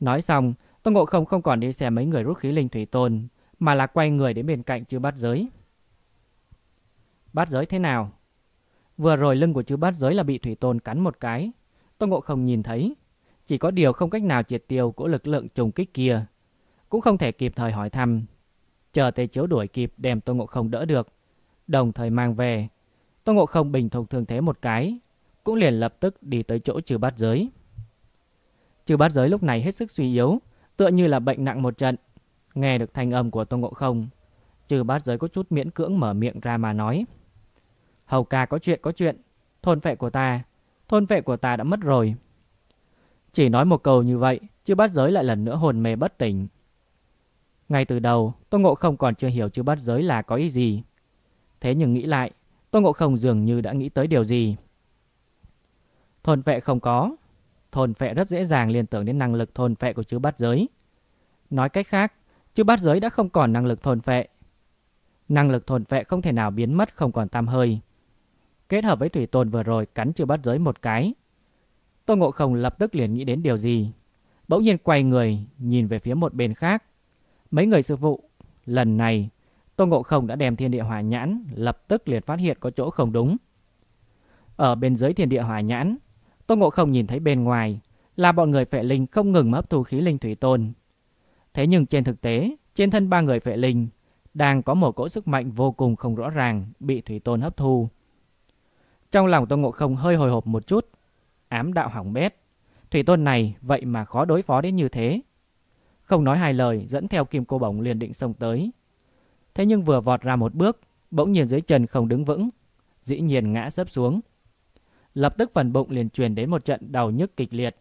Nói xong, Tôn Ngộ Không không còn đi xem mấy người rút khí linh thủy tôn, mà là quay người đến bên cạnh chư bát giới. Bát giới thế nào? Vừa rồi lưng của chư bát giới là bị thủy tôn cắn một cái. Tôn Ngộ Không nhìn thấy, chỉ có điều không cách nào triệt tiêu của lực lượng trùng kích kia cũng không thể kịp thời hỏi thăm. Chờ Tề Chiếu đuổi kịp đem tôn Ngộ Không đỡ được, đồng thời mang về. Tô Ngộ Không bình thông thương thế một cái, cũng liền lập tức đi tới chỗ trừ bát giới. Trừ bát giới lúc này hết sức suy yếu, tựa như là bệnh nặng một trận. Nghe được thanh âm của Tô Ngộ Không, trừ bát giới có chút miễn cưỡng mở miệng ra mà nói. Hầu ca có chuyện có chuyện, thôn phệ của ta, thôn phệ của ta đã mất rồi. Chỉ nói một câu như vậy, chứ bát giới lại lần nữa hồn mê bất tỉnh. Ngay từ đầu, Tô Ngộ Không còn chưa hiểu chữ bát giới là có ý gì. Thế nhưng nghĩ lại, Tô Ngộ Không dường như đã nghĩ tới điều gì. Thôn phệ không có. Thôn phệ rất dễ dàng liên tưởng đến năng lực thôn phệ của chữ bát giới. Nói cách khác, chữ bát giới đã không còn năng lực thôn phệ. Năng lực thôn phệ không thể nào biến mất không còn tam hơi. Kết hợp với thủy tôn vừa rồi cắn chữ bát giới một cái. Tô Ngộ Không lập tức liền nghĩ đến điều gì. Bỗng nhiên quay người, nhìn về phía một bên khác. Mấy người sư phụ, lần này Tô Ngộ Không đã đem thiên địa hỏa nhãn lập tức liền phát hiện có chỗ không đúng. Ở bên dưới thiên địa hỏa nhãn, Tô Ngộ Không nhìn thấy bên ngoài là bọn người phệ linh không ngừng hấp thu khí linh thủy tôn. Thế nhưng trên thực tế, trên thân ba người phệ linh đang có một cỗ sức mạnh vô cùng không rõ ràng bị thủy tôn hấp thu. Trong lòng Tô Ngộ Không hơi hồi hộp một chút, ám đạo hỏng bét. Thủy tôn này vậy mà khó đối phó đến như thế. Không nói hai lời, dẫn theo kim cô bổng liền định xông tới. Thế nhưng vừa vọt ra một bước, bỗng nhiên dưới chân không đứng vững, dĩ nhiên ngã sấp xuống. Lập tức phần bụng liền truyền đến một trận đau nhức kịch liệt.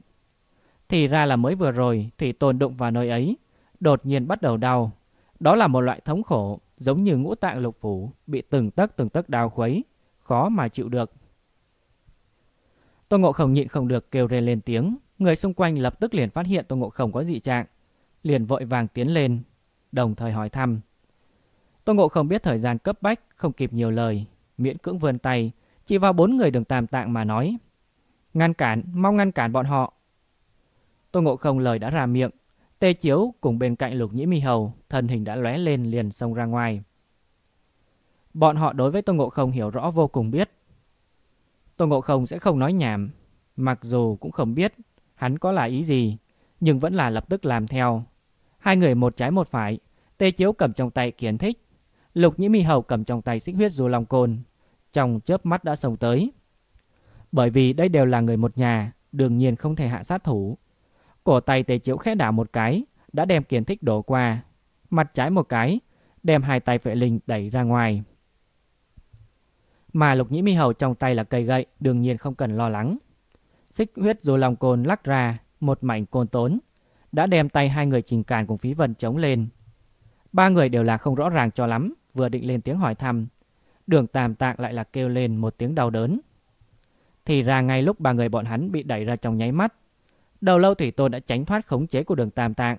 Thì ra là mới vừa rồi thì tồn đụng vào nơi ấy, đột nhiên bắt đầu đau. Đó là một loại thống khổ, giống như ngũ tạng lục phủ bị từng tấc từng tấc đau khuấy, khó mà chịu được. Tô Ngộ Không nhịn không được kêu rên lên tiếng, người xung quanh lập tức liền phát hiện Tô Ngộ Không có dị trạng, liền vội vàng tiến lên, đồng thời hỏi thăm. Tô Ngộ Không biết thời gian cấp bách, không kịp nhiều lời, miễn cưỡng vươn tay, chỉ vào bốn người đường tam tạng mà nói. Ngăn cản, mong ngăn cản bọn họ. Tô Ngộ Không lời đã ra miệng, Tê Chiếu cùng bên cạnh Lục Nhĩ Mi Hầu, thân hình đã lóe lên liền xông ra ngoài. Bọn họ đối với Tô Ngộ Không hiểu rõ vô cùng biết. Tô Ngộ Không sẽ không nói nhảm, mặc dù cũng không biết hắn có là ý gì, nhưng vẫn là lập tức làm theo. Hai người một trái một phải, Tê Chiếu cầm trong tay kiến thích, Lục Nhĩ Mi Hầu cầm trong tay xích huyết dù long côn, trong chớp mắt đã xông tới. Bởi vì đây đều là người một nhà, đương nhiên không thể hạ sát thủ. Cổ tay Tề Chiếu khẽ đảo một cái, đã đem kiến thích đổ qua. Mặt trái một cái, đem hai tay vệ linh đẩy ra ngoài. Mà lục nhĩ mi hầu trong tay là cây gậy, đương nhiên không cần lo lắng. Xích huyết rồi lòng côn lắc ra, một mảnh côn tốn, đã đem tay hai người trình càn cùng phí vân chống lên. Ba người đều là không rõ ràng cho lắm, vừa định lên tiếng hỏi thăm. Đường tàm tạng lại là kêu lên một tiếng đau đớn. Thì ra ngay lúc ba người bọn hắn bị đẩy ra trong nháy mắt, Đầu lâu thủy tôn đã tránh thoát khống chế của đường tam tạng.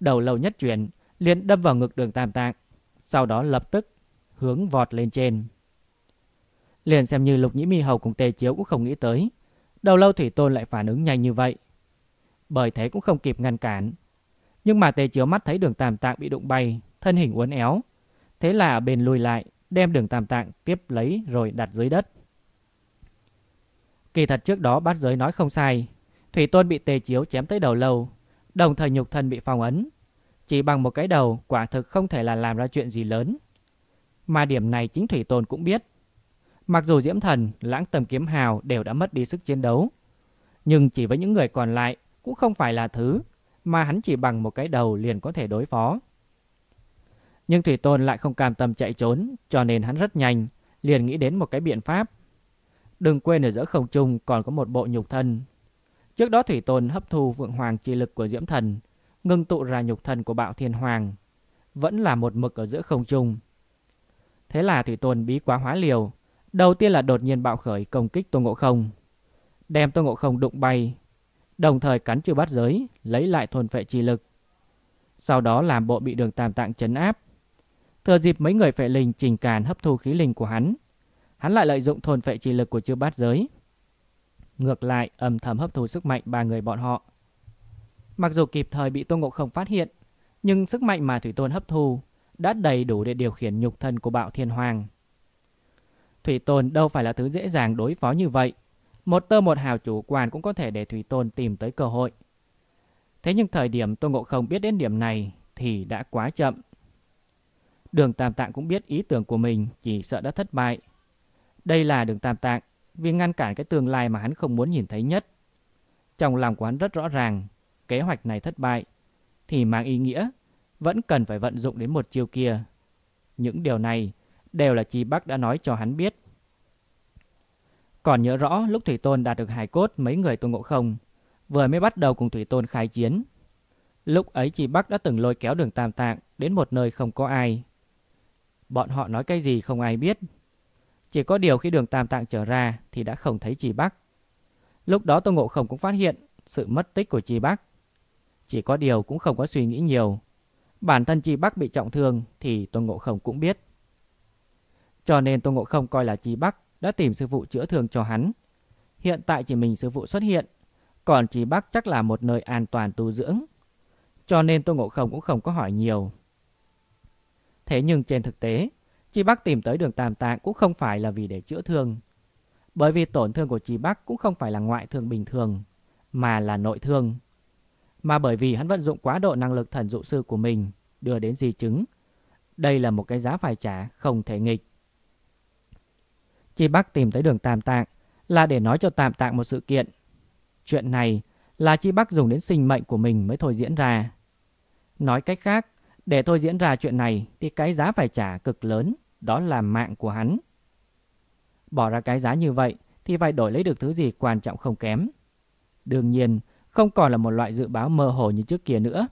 Đầu lâu nhất chuyển liền đâm vào ngực đường tam tạng. Sau đó lập tức hướng vọt lên trên. Liền xem như lục nhĩ mi hầu cùng tề chiếu cũng không nghĩ tới. Đầu lâu thủy tôn lại phản ứng nhanh như vậy. Bởi thế cũng không kịp ngăn cản. Nhưng mà tề chiếu mắt thấy đường tam tạng bị đụng bay, thân hình uốn éo. Thế là bền lùi lại, đem đường tam tạng tiếp lấy rồi đặt dưới đất. Kỳ thật trước đó bát giới nói không sai, Thủy Tôn bị tề chiếu chém tới đầu lâu, đồng thời nhục thân bị phong ấn. Chỉ bằng một cái đầu quả thực không thể là làm ra chuyện gì lớn. Mà điểm này chính Thủy Tôn cũng biết. Mặc dù Diễm Thần, Lãng Tầm Kiếm Hào đều đã mất đi sức chiến đấu, nhưng chỉ với những người còn lại cũng không phải là thứ mà hắn chỉ bằng một cái đầu liền có thể đối phó. Nhưng Thủy Tôn lại không cam tâm chạy trốn, cho nên hắn rất nhanh liền nghĩ đến một cái biện pháp. Đừng quên ở giữa không trung còn có một bộ nhục thân Trước đó Thủy Tôn hấp thu vượng hoàng chi lực của Diễm Thần, ngưng tụ ra nhục thân của Bạo Thiên Hoàng, vẫn là một mực ở giữa không trung. Thế là Thủy Tôn bí quá hóa liều, đầu tiên là đột nhiên bạo khởi công kích Tôn Ngộ Không, đem Tôn Ngộ Không đụng bay, đồng thời cắn chư bát giới, lấy lại thôn phệ chi lực. Sau đó làm bộ bị đường tam tạng chấn áp. Thừa dịp mấy người phệ linh trình càn hấp thu khí linh của hắn, hắn lại lợi dụng thôn phệ chi lực của chư bát giới, ngược lại âm thầm hấp thu sức mạnh ba người bọn họ. Mặc dù kịp thời bị Tôn Ngộ Không phát hiện, nhưng sức mạnh mà Thủy Tôn hấp thu đã đầy đủ để điều khiển nhục thân của Bạo Thiên Hoàng. Thủy Tôn đâu phải là thứ dễ dàng đối phó như vậy. Một tơ một hào chủ quan cũng có thể để Thủy Tôn tìm tới cơ hội. Thế nhưng thời điểm Tôn Ngộ Không biết đến điểm này thì đã quá chậm. Đường Tam Tạng cũng biết ý tưởng của mình chỉ sợ đã thất bại. Đây là đường Tam Tạng vì ngăn cản cái tương lai mà hắn không muốn nhìn thấy nhất. Trong lòng của hắn rất rõ ràng, kế hoạch này thất bại thì mang ý nghĩa vẫn cần phải vận dụng đến một chiêu kia. Những điều này đều là Chi Bắc đã nói cho hắn biết. Còn nhớ rõ lúc Thủy Tôn đạt được hài cốt mấy người Tôn Ngộ Không vừa mới bắt đầu cùng Thủy Tôn khai chiến. Lúc ấy Chi Bắc đã từng lôi kéo đường Tam Tạng đến một nơi không có ai. Bọn họ nói cái gì không ai biết, chỉ có điều khi đường Tam Tạng trở ra thì đã không thấy Trì Bắc. Lúc đó Tô Ngộ Không cũng phát hiện sự mất tích của Trì Bắc. Chỉ có điều cũng không có suy nghĩ nhiều. Bản thân Trì Bắc bị trọng thương thì Tô Ngộ Không cũng biết. Cho nên Tô Ngộ Không coi là Trì Bắc đã tìm sư phụ chữa thương cho hắn. Hiện tại chỉ mình sư phụ xuất hiện, còn Trì Bắc chắc là một nơi an toàn tu dưỡng. Cho nên Tô Ngộ Không cũng không có hỏi nhiều. Thế nhưng trên thực tế, Chi Bắc tìm tới đường Tam Tạng cũng không phải là vì để chữa thương. Bởi vì tổn thương của Chi Bắc cũng không phải là ngoại thương bình thường, mà là nội thương. Mà bởi vì hắn vận dụng quá độ năng lực thần dụ sư của mình đưa đến di chứng. Đây là một cái giá phải trả không thể nghịch. Chi Bắc tìm tới đường Tam Tạng là để nói cho Tam Tạng một sự kiện. Chuyện này là Chi Bắc dùng đến sinh mệnh của mình mới thôi diễn ra. Nói cách khác, để tôi diễn ra chuyện này thì cái giá phải trả cực lớn, đó là mạng của hắn. Bỏ ra cái giá như vậy thì phải đổi lấy được thứ gì quan trọng không kém. Đương nhiên, không còn là một loại dự báo mơ hồ như trước kia nữa.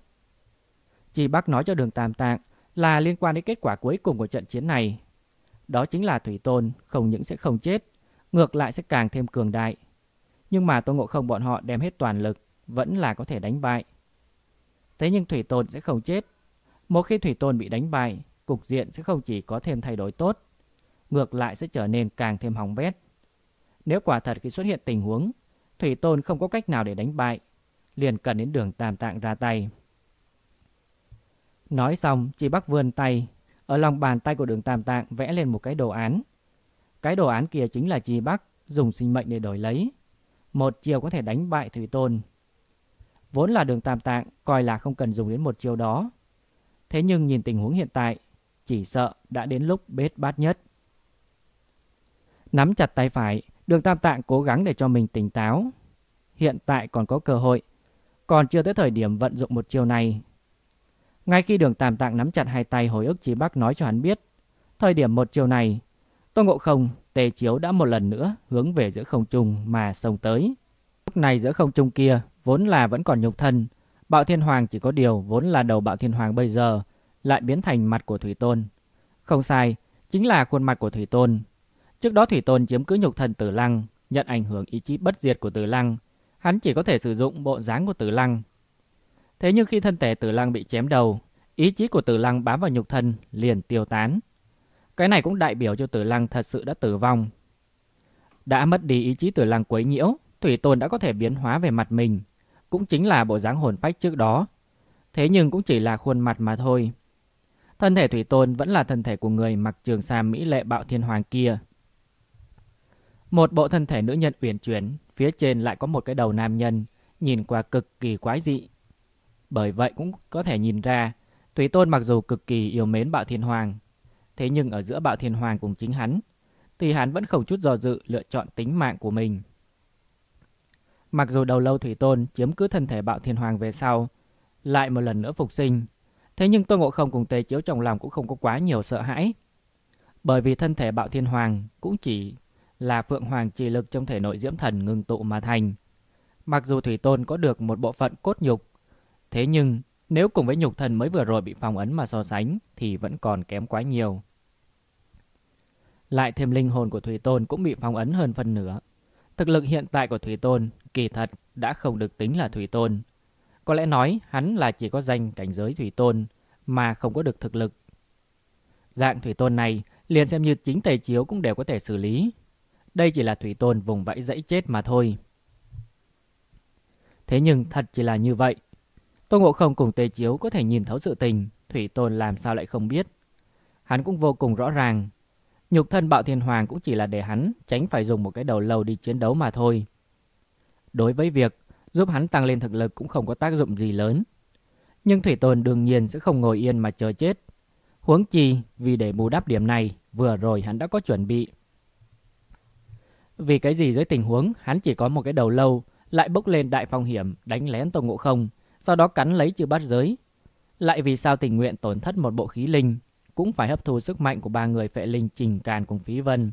Chỉ bác nói cho đường Tam Tạng là liên quan đến kết quả cuối cùng của trận chiến này. Đó chính là Thủy Tôn không những sẽ không chết, ngược lại sẽ càng thêm cường đại. Nhưng mà tôi Ngộ Không bọn họ đem hết toàn lực, vẫn là có thể đánh bại. Thế nhưng Thủy Tôn sẽ không chết. Một khi Thủy Tôn bị đánh bại, cục diện sẽ không chỉ có thêm thay đổi tốt, ngược lại sẽ trở nên càng thêm hỏng bét. Nếu quả thật khi xuất hiện tình huống, Thủy Tôn không có cách nào để đánh bại, liền cần đến đường Tam Tạng ra tay. Nói xong, chỉ Bắc vươn tay, ở lòng bàn tay của đường Tam Tạng vẽ lên một cái đồ án. Cái đồ án kia chính là chi Bắc dùng sinh mệnh để đổi lấy. Một chiều có thể đánh bại Thủy Tôn. Vốn là đường Tam Tạng coi là không cần dùng đến một chiều đó. Thế nhưng nhìn tình huống hiện tại, chỉ sợ đã đến lúc bết bát nhất. Nắm chặt tay phải, đường Tam Tạng cố gắng để cho mình tỉnh táo. Hiện tại còn có cơ hội, còn chưa tới thời điểm vận dụng một chiều này ngay khi đường Tam Tạng nắm chặt hai tay hồi ức Chí bác nói cho hắn biết, thời điểm một chiều này, Tô Ngộ Không, Tề Chiếu đã một lần nữa hướng về giữa không trung mà sông tới. Lúc này giữa không trung kia vốn là vẫn còn nhục thân, Bạo Thiên Hoàng chỉ có điều vốn là đầu Bạo Thiên Hoàng bây giờ lại biến thành mặt của Thủy Tôn. Không sai, chính là khuôn mặt của Thủy Tôn. Trước đó Thủy Tôn chiếm cứ nhục thần Tử Lăng, nhận ảnh hưởng ý chí bất diệt của Tử Lăng, hắn chỉ có thể sử dụng bộ dáng của Tử Lăng Thế nhưng khi thân thể tử lăng bị chém đầu, ý chí của tử lăng bám vào nhục thân liền tiêu tán. Cái này cũng đại biểu cho tử lăng thật sự đã tử vong. Đã mất đi ý chí tử lăng quấy nhiễu, Thủy Tôn đã có thể biến hóa về mặt mình, cũng chính là bộ dáng hồn phách trước đó. Thế nhưng cũng chỉ là khuôn mặt mà thôi. Thân thể Thủy Tôn vẫn là thân thể của người mặc trường sa mỹ lệ bạo thiên hoàng kia. Một bộ thân thể nữ nhân uyển chuyển, phía trên lại có một cái đầu nam nhân, nhìn qua cực kỳ quái dị. Bởi vậy cũng có thể nhìn ra, Thủy Tôn mặc dù cực kỳ yêu mến Bạo Thiên Hoàng, thế nhưng ở giữa Bạo Thiên Hoàng cùng chính hắn, thì hắn vẫn không chút do dự lựa chọn tính mạng của mình. Mặc dù đầu lâu Thủy Tôn chiếm cứ thân thể Bạo Thiên Hoàng về sau, lại một lần nữa phục sinh, thế nhưng Tôn Ngộ Không cùng Tề Chiếu trong lòng cũng không có quá nhiều sợ hãi. Bởi vì thân thể Bạo Thiên Hoàng cũng chỉ là Phượng Hoàng trì lực trong thể nội diễm thần ngừng tụ mà thành. Mặc dù Thủy Tôn có được một bộ phận cốt nhục Thế nhưng, nếu cùng với nhục thần mới vừa rồi bị phong ấn mà so sánh thì vẫn còn kém quá nhiều. Lại thêm linh hồn của Thủy Tôn cũng bị phong ấn hơn phần nửa. Thực lực hiện tại của Thủy Tôn kỳ thật đã không được tính là Thủy Tôn. Có lẽ nói hắn là chỉ có danh cảnh giới Thủy Tôn mà không có được thực lực. Dạng Thủy Tôn này liền xem như chính Tề Chiếu cũng đều có thể xử lý. Đây chỉ là Thủy Tôn vùng vẫy dãy chết mà thôi. Thế nhưng thật chỉ là như vậy Tô Ngộ Không cùng Tề Chiếu có thể nhìn thấu sự tình, Thủy Tôn làm sao lại không biết. Hắn cũng vô cùng rõ ràng, nhục thân bạo thiên hoàng cũng chỉ là để hắn tránh phải dùng một cái đầu lâu đi chiến đấu mà thôi. Đối với việc giúp hắn tăng lên thực lực cũng không có tác dụng gì lớn. Nhưng Thủy Tôn đương nhiên sẽ không ngồi yên mà chờ chết. Huống chi vì để bù đắp điểm này, vừa rồi hắn đã có chuẩn bị. Vì cái gì dưới tình huống hắn chỉ có một cái đầu lâu, lại bốc lên đại phong hiểm đánh lén Tô Ngộ Không, sau đó cắn lấy chư bát giới. Lại vì sao tình nguyện tổn thất một bộ khí linh, cũng phải hấp thu sức mạnh của ba người phệ linh trình càn cùng phí vân.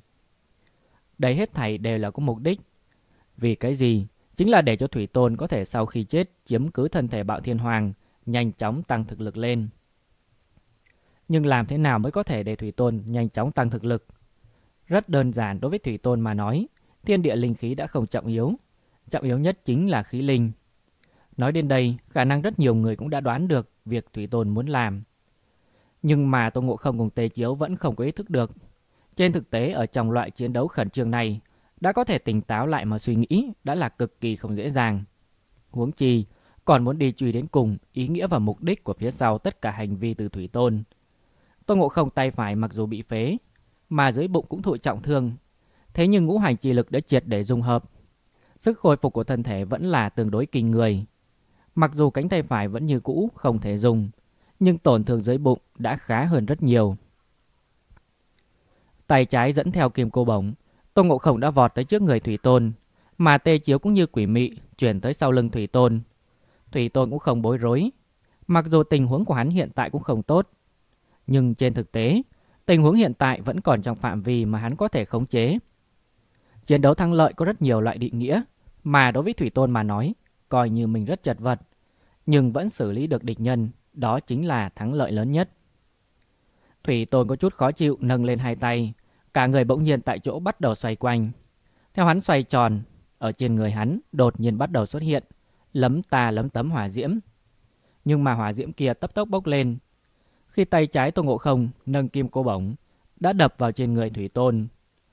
Đấy hết thảy đều là có mục đích. Vì cái gì? Chính là để cho Thủy Tôn có thể sau khi chết chiếm cứ thân thể bạo thiên hoàng, nhanh chóng tăng thực lực lên. Nhưng làm thế nào mới có thể để Thủy Tôn nhanh chóng tăng thực lực? Rất đơn giản đối với Thủy Tôn mà nói, thiên địa linh khí đã không trọng yếu. Trọng yếu nhất chính là khí linh. Nói đến đây, khả năng rất nhiều người cũng đã đoán được việc Thủy Tôn muốn làm. Nhưng mà Tô Ngộ Không cùng Tề Chiếu vẫn không có ý thức được. Trên thực tế ở trong loại chiến đấu khẩn trương này, đã có thể tỉnh táo lại mà suy nghĩ đã là cực kỳ không dễ dàng. Huống chi, còn muốn đi truy đến cùng ý nghĩa và mục đích của phía sau tất cả hành vi từ Thủy Tôn. Tô Ngộ Không tay phải mặc dù bị phế, mà dưới bụng cũng thụ trọng thương. Thế nhưng ngũ hành chi lực đã triệt để dung hợp. Sức khôi phục của thân thể vẫn là tương đối kinh người. Mặc dù cánh tay phải vẫn như cũ không thể dùng, nhưng tổn thương dưới bụng đã khá hơn rất nhiều. Tay trái dẫn theo kim cô bổng, Tôn Ngộ Khổng đã vọt tới trước người Thủy Tôn, mà tê chiếu cũng như quỷ mị chuyển tới sau lưng Thủy Tôn. Thủy Tôn cũng không bối rối, Mặc dù tình huống của hắn hiện tại cũng không tốt, nhưng trên thực tế, tình huống hiện tại vẫn còn trong phạm vi mà hắn có thể khống chế. Chiến đấu thắng lợi có rất nhiều loại định nghĩa, mà đối với Thủy Tôn mà nói, coi như mình rất chật vật, nhưng vẫn xử lý được địch nhân, đó chính là thắng lợi lớn nhất. Thủy Tôn có chút khó chịu nâng lên hai tay, cả người bỗng nhiên tại chỗ bắt đầu xoay quanh. Theo hắn xoay tròn, ở trên người hắn đột nhiên bắt đầu xuất hiện lấm tà lấm tấm hỏa diễm. Nhưng mà hỏa diễm kia tấp tốc bốc lên. Khi tay trái Tô Ngộ Không nâng kim cô bổng đã đập vào trên người Thủy Tôn,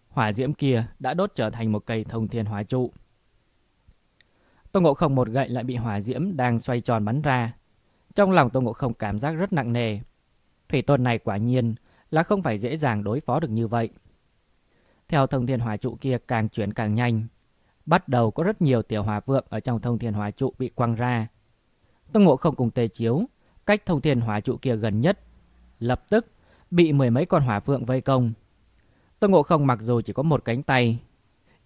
hỏa diễm kia đã đốt trở thành một cây thông thiên hỏa trụ. Tô Ngộ Không một gậy lại bị hỏa diễm đang xoay tròn bắn ra. Trong lòng Tô Ngộ Không cảm giác rất nặng nề. Thủy Tôn này quả nhiên là không phải dễ dàng đối phó được như vậy. Theo thông thiên hỏa trụ kia càng chuyển càng nhanh, bắt đầu có rất nhiều tiểu hỏa vượng ở trong thông thiên hỏa trụ bị quăng ra. Tôn Ngộ Không cùng Tề Chiếu, cách thông thiên hỏa trụ kia gần nhất, lập tức bị mười mấy con hỏa vượng vây công. Tôn Ngộ Không mặc dù chỉ có một cánh tay,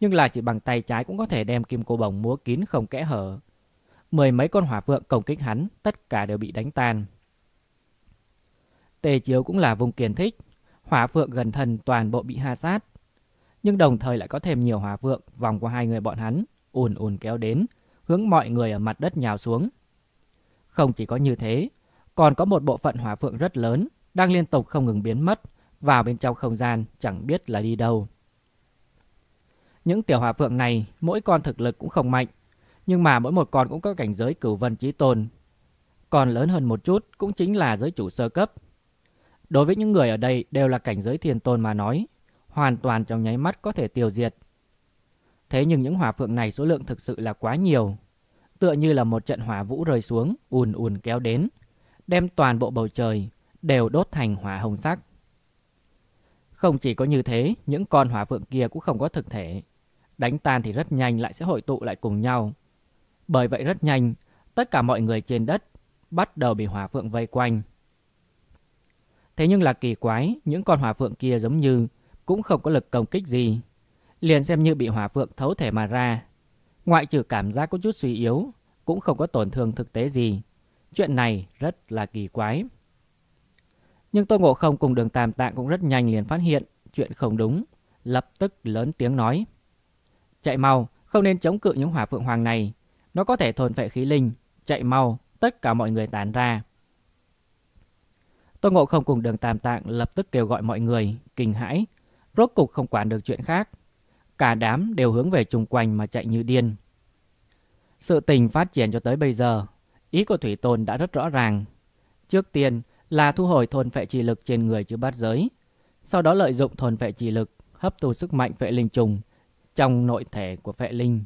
nhưng là chỉ bằng tay trái cũng có thể đem kim cô bồng múa kín không kẽ hở. Mười mấy con hỏa vượng công kích hắn, tất cả đều bị đánh tan. Tề Chiếu cũng là vùng kiền thích, hỏa vượng gần thần toàn bộ bị hạ sát nhưng đồng thời lại có thêm nhiều hỏa vượng vòng qua hai người bọn hắn, ùn ùn kéo đến, hướng mọi người ở mặt đất nhào xuống. Không chỉ có như thế, còn có một bộ phận hỏa vượng rất lớn đang liên tục không ngừng biến mất vào bên trong không gian chẳng biết là đi đâu. Những tiểu hỏa phượng này mỗi con thực lực cũng không mạnh, nhưng mà mỗi một con cũng có cảnh giới cửu vân chí tôn. Còn lớn hơn một chút cũng chính là giới chủ sơ cấp. Đối với những người ở đây đều là cảnh giới thiên tôn mà nói, hoàn toàn trong nháy mắt có thể tiêu diệt. Thế nhưng những hỏa phượng này số lượng thực sự là quá nhiều, tựa như là một trận hỏa vũ rơi xuống, ùn ùn kéo đến, đem toàn bộ bầu trời đều đốt thành hỏa hồng sắc. Không chỉ có như thế, những con hỏa phượng kia cũng không có thực thể. Đánh tan thì rất nhanh lại sẽ hội tụ lại cùng nhau. Bởi vậy rất nhanh, tất cả mọi người trên đất bắt đầu bị hỏa phượng vây quanh. Thế nhưng là kỳ quái, những con hỏa phượng kia giống như cũng không có lực công kích gì. Liền xem như bị hỏa phượng thấu thể mà ra. Ngoại trừ cảm giác có chút suy yếu, cũng không có tổn thương thực tế gì. Chuyện này rất là kỳ quái. Nhưng Tô Ngộ Không cùng đường Tam Tạng cũng rất nhanh liền phát hiện chuyện không đúng. Lập tức lớn tiếng nói. Chạy mau, không nên chống cự những hỏa phượng hoàng này. Nó có thể thôn phệ khí linh. Chạy mau, tất cả mọi người tán ra. Tô Ngộ Không cùng đường Tam Tạng lập tức kêu gọi mọi người, kinh hãi, rốt cục không quản được chuyện khác. Cả đám đều hướng về chung quanh mà chạy như điên. Sự tình phát triển cho tới bây giờ, ý của Thủy Tôn đã rất rõ ràng. Trước tiên là thu hồi thôn phệ trì lực trên người chư bát giới, sau đó lợi dụng thôn phệ trì lực hấp thu sức mạnh phệ linh trùng trong nội thể của phệ linh.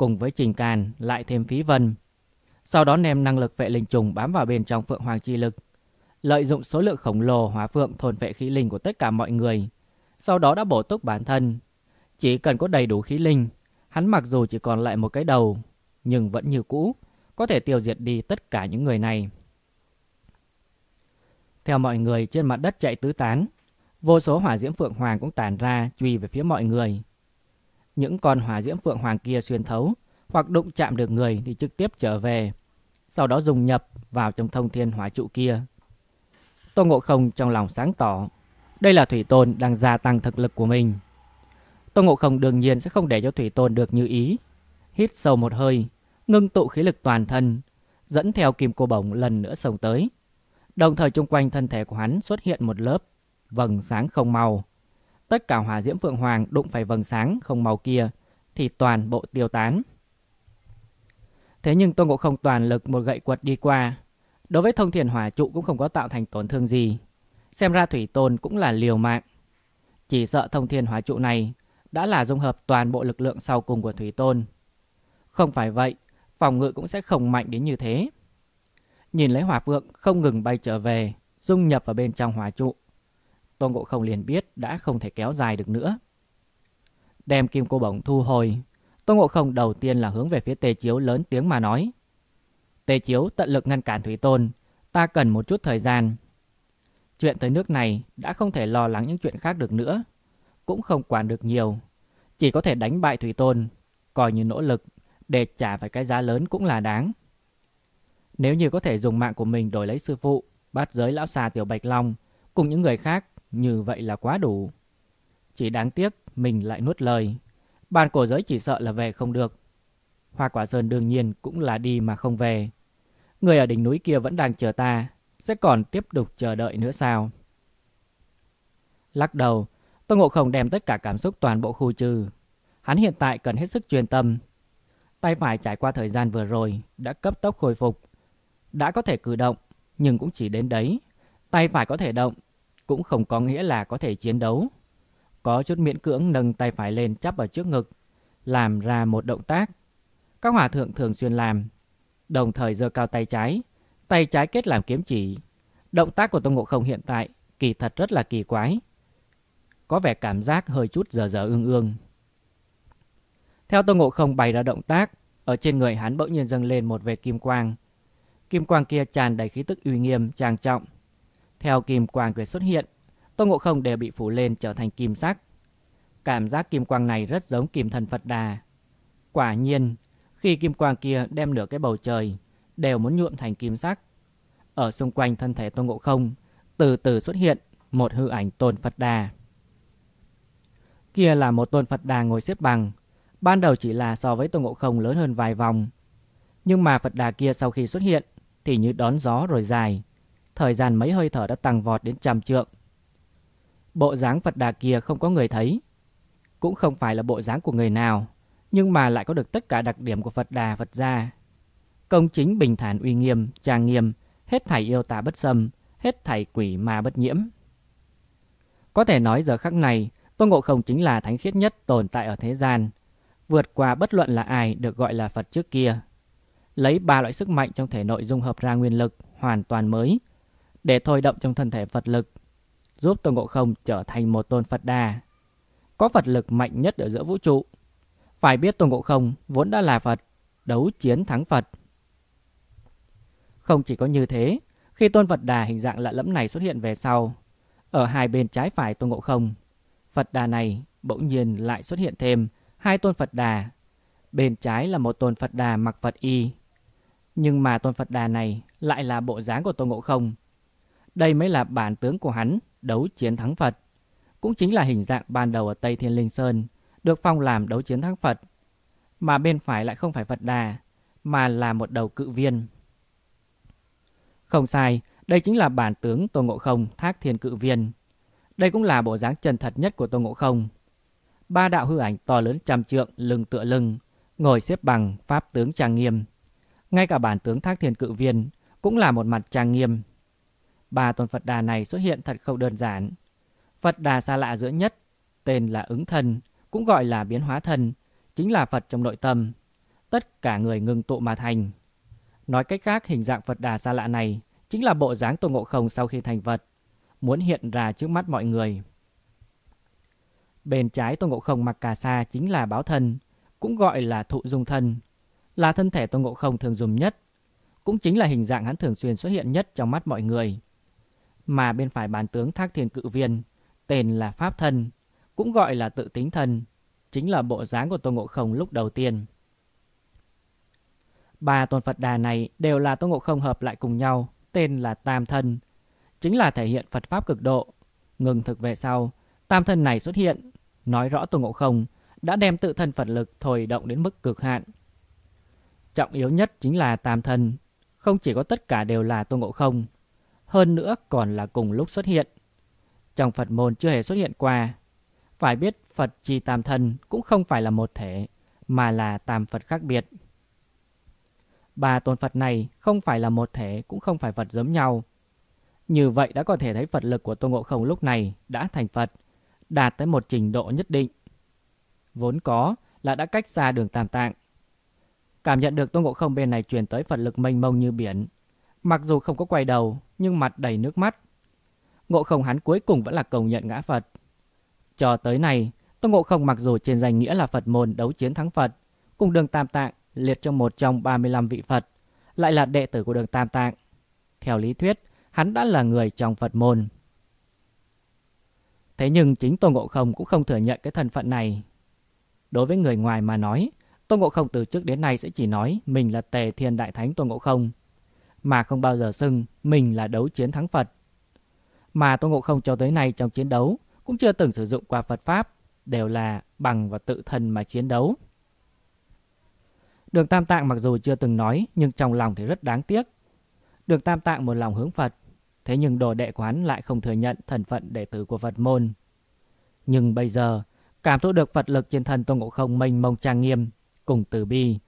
Cùng với trình càn lại thêm phí vân. Sau đó ném năng lực vệ linh trùng bám vào bên trong phượng hoàng chi lực, lợi dụng số lượng khổng lồ hóa phượng thôn vệ khí linh của tất cả mọi người sau đó đã bổ túc bản thân. Chỉ cần có đầy đủ khí linh, hắn mặc dù chỉ còn lại một cái đầu, nhưng vẫn như cũ, có thể tiêu diệt đi tất cả những người này. Theo mọi người trên mặt đất chạy tứ tán, vô số hỏa diễm phượng hoàng cũng tản ra truy về phía mọi người. Những con hỏa diễm phượng hoàng kia xuyên thấu hoặc đụng chạm được người thì trực tiếp trở về, sau đó dùng nhập vào trong thông thiên hỏa trụ kia. Tô Ngộ Không trong lòng sáng tỏ, đây là Thủy Tôn đang gia tăng thực lực của mình. Tô Ngộ Không đương nhiên sẽ không để cho Thủy Tôn được như ý. Hít sâu một hơi, ngưng tụ khí lực toàn thân, dẫn theo kim cô bổng lần nữa sông tới. Đồng thời chung quanh thân thể của hắn xuất hiện một lớp vầng sáng không màu. Tất cả hỏa diễm phượng hoàng đụng phải vầng sáng không màu kia thì toàn bộ tiêu tán. Thế nhưng tôn Ngộ Không toàn lực một gậy quật đi qua, đối với thông thiền hỏa trụ cũng không có tạo thành tổn thương gì. Xem ra Thủy Tôn cũng là liều mạng. Chỉ sợ thông thiên hỏa trụ này đã là dung hợp toàn bộ lực lượng sau cùng của Thủy Tôn. Không phải vậy, phòng ngự cũng sẽ không mạnh đến như thế. Nhìn lấy hỏa phượng không ngừng bay trở về, dung nhập vào bên trong hỏa trụ. Tôn Ngộ Không liền biết đã không thể kéo dài được nữa. Đem kim cô bổng thu hồi, Tôn Ngộ Không đầu tiên là hướng về phía Tề Chiếu lớn tiếng mà nói. Tề Chiếu tận lực ngăn cản Thủy Tôn, ta cần một chút thời gian Chuyện tới nước này đã không thể lo lắng những chuyện khác được nữa, cũng không quản được nhiều, chỉ có thể đánh bại Thủy Tôn, coi như nỗ lực để trả phải cái giá lớn cũng là đáng. Nếu như có thể dùng mạng của mình đổi lấy sư phụ, bắt giới lão xà tiểu bạch long, cùng những người khác, như vậy là quá đủ. Chỉ đáng tiếc mình lại nuốt lời. Bàn cổ giới chỉ sợ là về không được. Hoa quả sơn đương nhiên cũng là đi mà không về. Người ở đỉnh núi kia vẫn đang chờ ta, sẽ còn tiếp tục chờ đợi nữa sao? Lắc đầu, Tô Ngộ Không đem tất cả cảm xúc toàn bộ khu trừ. Hắn hiện tại cần hết sức chuyên tâm. Tay phải trải qua thời gian vừa rồi đã cấp tốc khôi phục. Đã có thể cử động, nhưng cũng chỉ đến đấy. Tay phải có thể động, cũng không có nghĩa là có thể chiến đấu. Có chút miễn cưỡng nâng tay phải lên chắp ở trước ngực, làm ra một động tác. Các hòa thượng thường xuyên làm, đồng thời giơ cao tay trái, tay trái kết làm kiếm chỉ. Động tác của Tôn Ngộ Không hiện tại kỳ thật rất là kỳ quái. Có vẻ cảm giác hơi chút dở dở ương ương. Theo Tôn Ngộ Không bày ra động tác, ở trên người hắn bỗng nhiên dâng lên một vệt kim quang. Kim quang kia tràn đầy khí tức uy nghiêm, trang trọng. Theo kim quang quyệt xuất hiện, Tôn Ngộ Không đều bị phủ lên trở thành kim sắc. Cảm giác kim quang này rất giống kim thần Phật Đà. Quả nhiên, khi kim quang kia đem nửa cái bầu trời đều muốn nhuộm thành kim sắc. Ở xung quanh thân thể Tôn Ngộ Không, từ từ xuất hiện một hư ảnh tôn Phật Đà. Kia là một tôn Phật Đà ngồi xếp bằng, ban đầu chỉ là so với Tôn Ngộ Không lớn hơn vài vòng. Nhưng mà Phật Đà kia sau khi xuất hiện thì như đón gió rồi dài, thời gian mấy hơi thở đã tăng vọt đến trăm trượng. Bộ dáng Phật Đà kia không có người thấy, cũng không phải là bộ dáng của người nào, nhưng mà lại có được tất cả đặc điểm của Phật Đà Phật gia. Công chính bình thản uy nghiêm, trang nghiêm, hết thảy yêu tà bất xâm, hết thảy quỷ ma bất nhiễm. Có thể nói giờ khắc này, Tôn Ngộ Không chính là thánh khiết nhất tồn tại ở thế gian, vượt qua bất luận là ai được gọi là Phật trước kia. Lấy ba loại sức mạnh trong thể nội dung hợp ra nguyên lực hoàn toàn mới, để thôi động trong thân thể Phật lực, giúp Tôn Ngộ Không trở thành một tôn Phật đà. Có Phật lực mạnh nhất ở giữa vũ trụ. Phải biết Tôn Ngộ Không vốn đã là Phật, đấu chiến thắng Phật. Không chỉ có như thế, khi tôn Phật Đà hình dạng lạ lẫm này xuất hiện về sau, ở hai bên trái phải Tôn Ngộ Không, Phật Đà này bỗng nhiên lại xuất hiện thêm hai tôn Phật Đà. Bên trái là một tôn Phật Đà mặc Phật y. Nhưng mà tôn Phật Đà này lại là bộ dáng của Tôn Ngộ Không. Đây mới là bản tướng của hắn đấu chiến thắng Phật. Cũng chính là hình dạng ban đầu ở Tây Thiên Linh Sơn, được phong làm đấu chiến thắng Phật. Mà bên phải lại không phải Phật Đà, mà là một đầu cự viên. Không sai, đây chính là bản tướng Tôn Ngộ Không thác thiên cự viên. Đây cũng là bộ dáng chân thật nhất của Tôn Ngộ Không. Ba đạo hư ảnh to lớn trăm trượng, lưng tựa lưng, ngồi xếp bằng, pháp tướng trang nghiêm. Ngay cả bản tướng thác thiên cự viên cũng là một mặt trang nghiêm. Ba tôn Phật Đà này xuất hiện thật không đơn giản. Phật Đà xa lạ giữa nhất, tên là ứng thân, cũng gọi là biến hóa thân, chính là Phật trong nội tâm. Tất cả người ngừng tụ mà thành. Nói cách khác, hình dạng Phật Đà xa lạ này chính là bộ dáng Tôn Ngộ Không sau khi thành Phật, muốn hiện ra trước mắt mọi người. Bên trái Tôn Ngộ Không mặc cà sa chính là báo thân, cũng gọi là thụ dung thân, là thân thể Tôn Ngộ Không thường dùng nhất, cũng chính là hình dạng hắn thường xuyên xuất hiện nhất trong mắt mọi người. Mà bên phải bàn tướng Thác Thiên Cự Viên, tên là Pháp Thân, cũng gọi là tự tính thân, chính là bộ dáng của Tôn Ngộ Không lúc đầu tiên. Ba tôn Phật Đà này đều là Tôn Ngộ Không hợp lại cùng nhau, tên là Tam Thân, chính là thể hiện Phật Pháp cực độ. Ngừng thực về sau, Tam Thân này xuất hiện, nói rõ Tôn Ngộ Không đã đem tự thân Phật lực thổi động đến mức cực hạn. Trọng yếu nhất chính là Tam Thân, không chỉ có tất cả đều là Tôn Ngộ Không, hơn nữa còn là cùng lúc xuất hiện. Trong Phật môn chưa hề xuất hiện qua, phải biết Phật chi Tam Thân cũng không phải là một thể, mà là Tam Phật khác biệt. Ba tôn Phật này không phải là một thể cũng không phải Phật giống nhau. Như vậy đã có thể thấy Phật lực của Tôn Ngộ Không lúc này đã thành Phật, đạt tới một trình độ nhất định. Vốn có là đã cách xa đường Tam Tạng. Cảm nhận được Tôn Ngộ Không bên này truyền tới Phật lực mênh mông như biển. Mặc dù không có quay đầu, nhưng mặt đầy nước mắt. Ngộ Không hắn cuối cùng vẫn là cầu nhận ngã Phật. Cho tới này, Tôn Ngộ Không mặc dù trên danh nghĩa là Phật môn đấu chiến thắng Phật, cùng đường Tam Tạng liệt trong một trong 35 vị Phật, lại là đệ tử của đường Tam Tạng. Theo lý thuyết, hắn đã là người trong Phật môn. Thế nhưng chính Tôn Ngộ Không cũng không thừa nhận cái thân phận này. Đối với người ngoài mà nói, Tôn Ngộ Không từ trước đến nay sẽ chỉ nói mình là Tề Thiên Đại Thánh Tôn Ngộ Không mà không bao giờ xưng mình là đấu chiến thắng Phật. Mà Tôn Ngộ Không cho tới nay trong chiến đấu cũng chưa từng sử dụng qua Phật Pháp, đều là bằng và tự thân mà chiến đấu. Đường Tam Tạng mặc dù chưa từng nói nhưng trong lòng thì rất đáng tiếc. Đường Tam Tạng một lòng hướng Phật, thế nhưng đồ đệ của hắn lại không thừa nhận thần phận đệ tử của Phật môn. Nhưng bây giờ, cảm thụ được Phật lực trên thân Tôn Ngộ Không mênh mông trang nghiêm, cùng từ bi,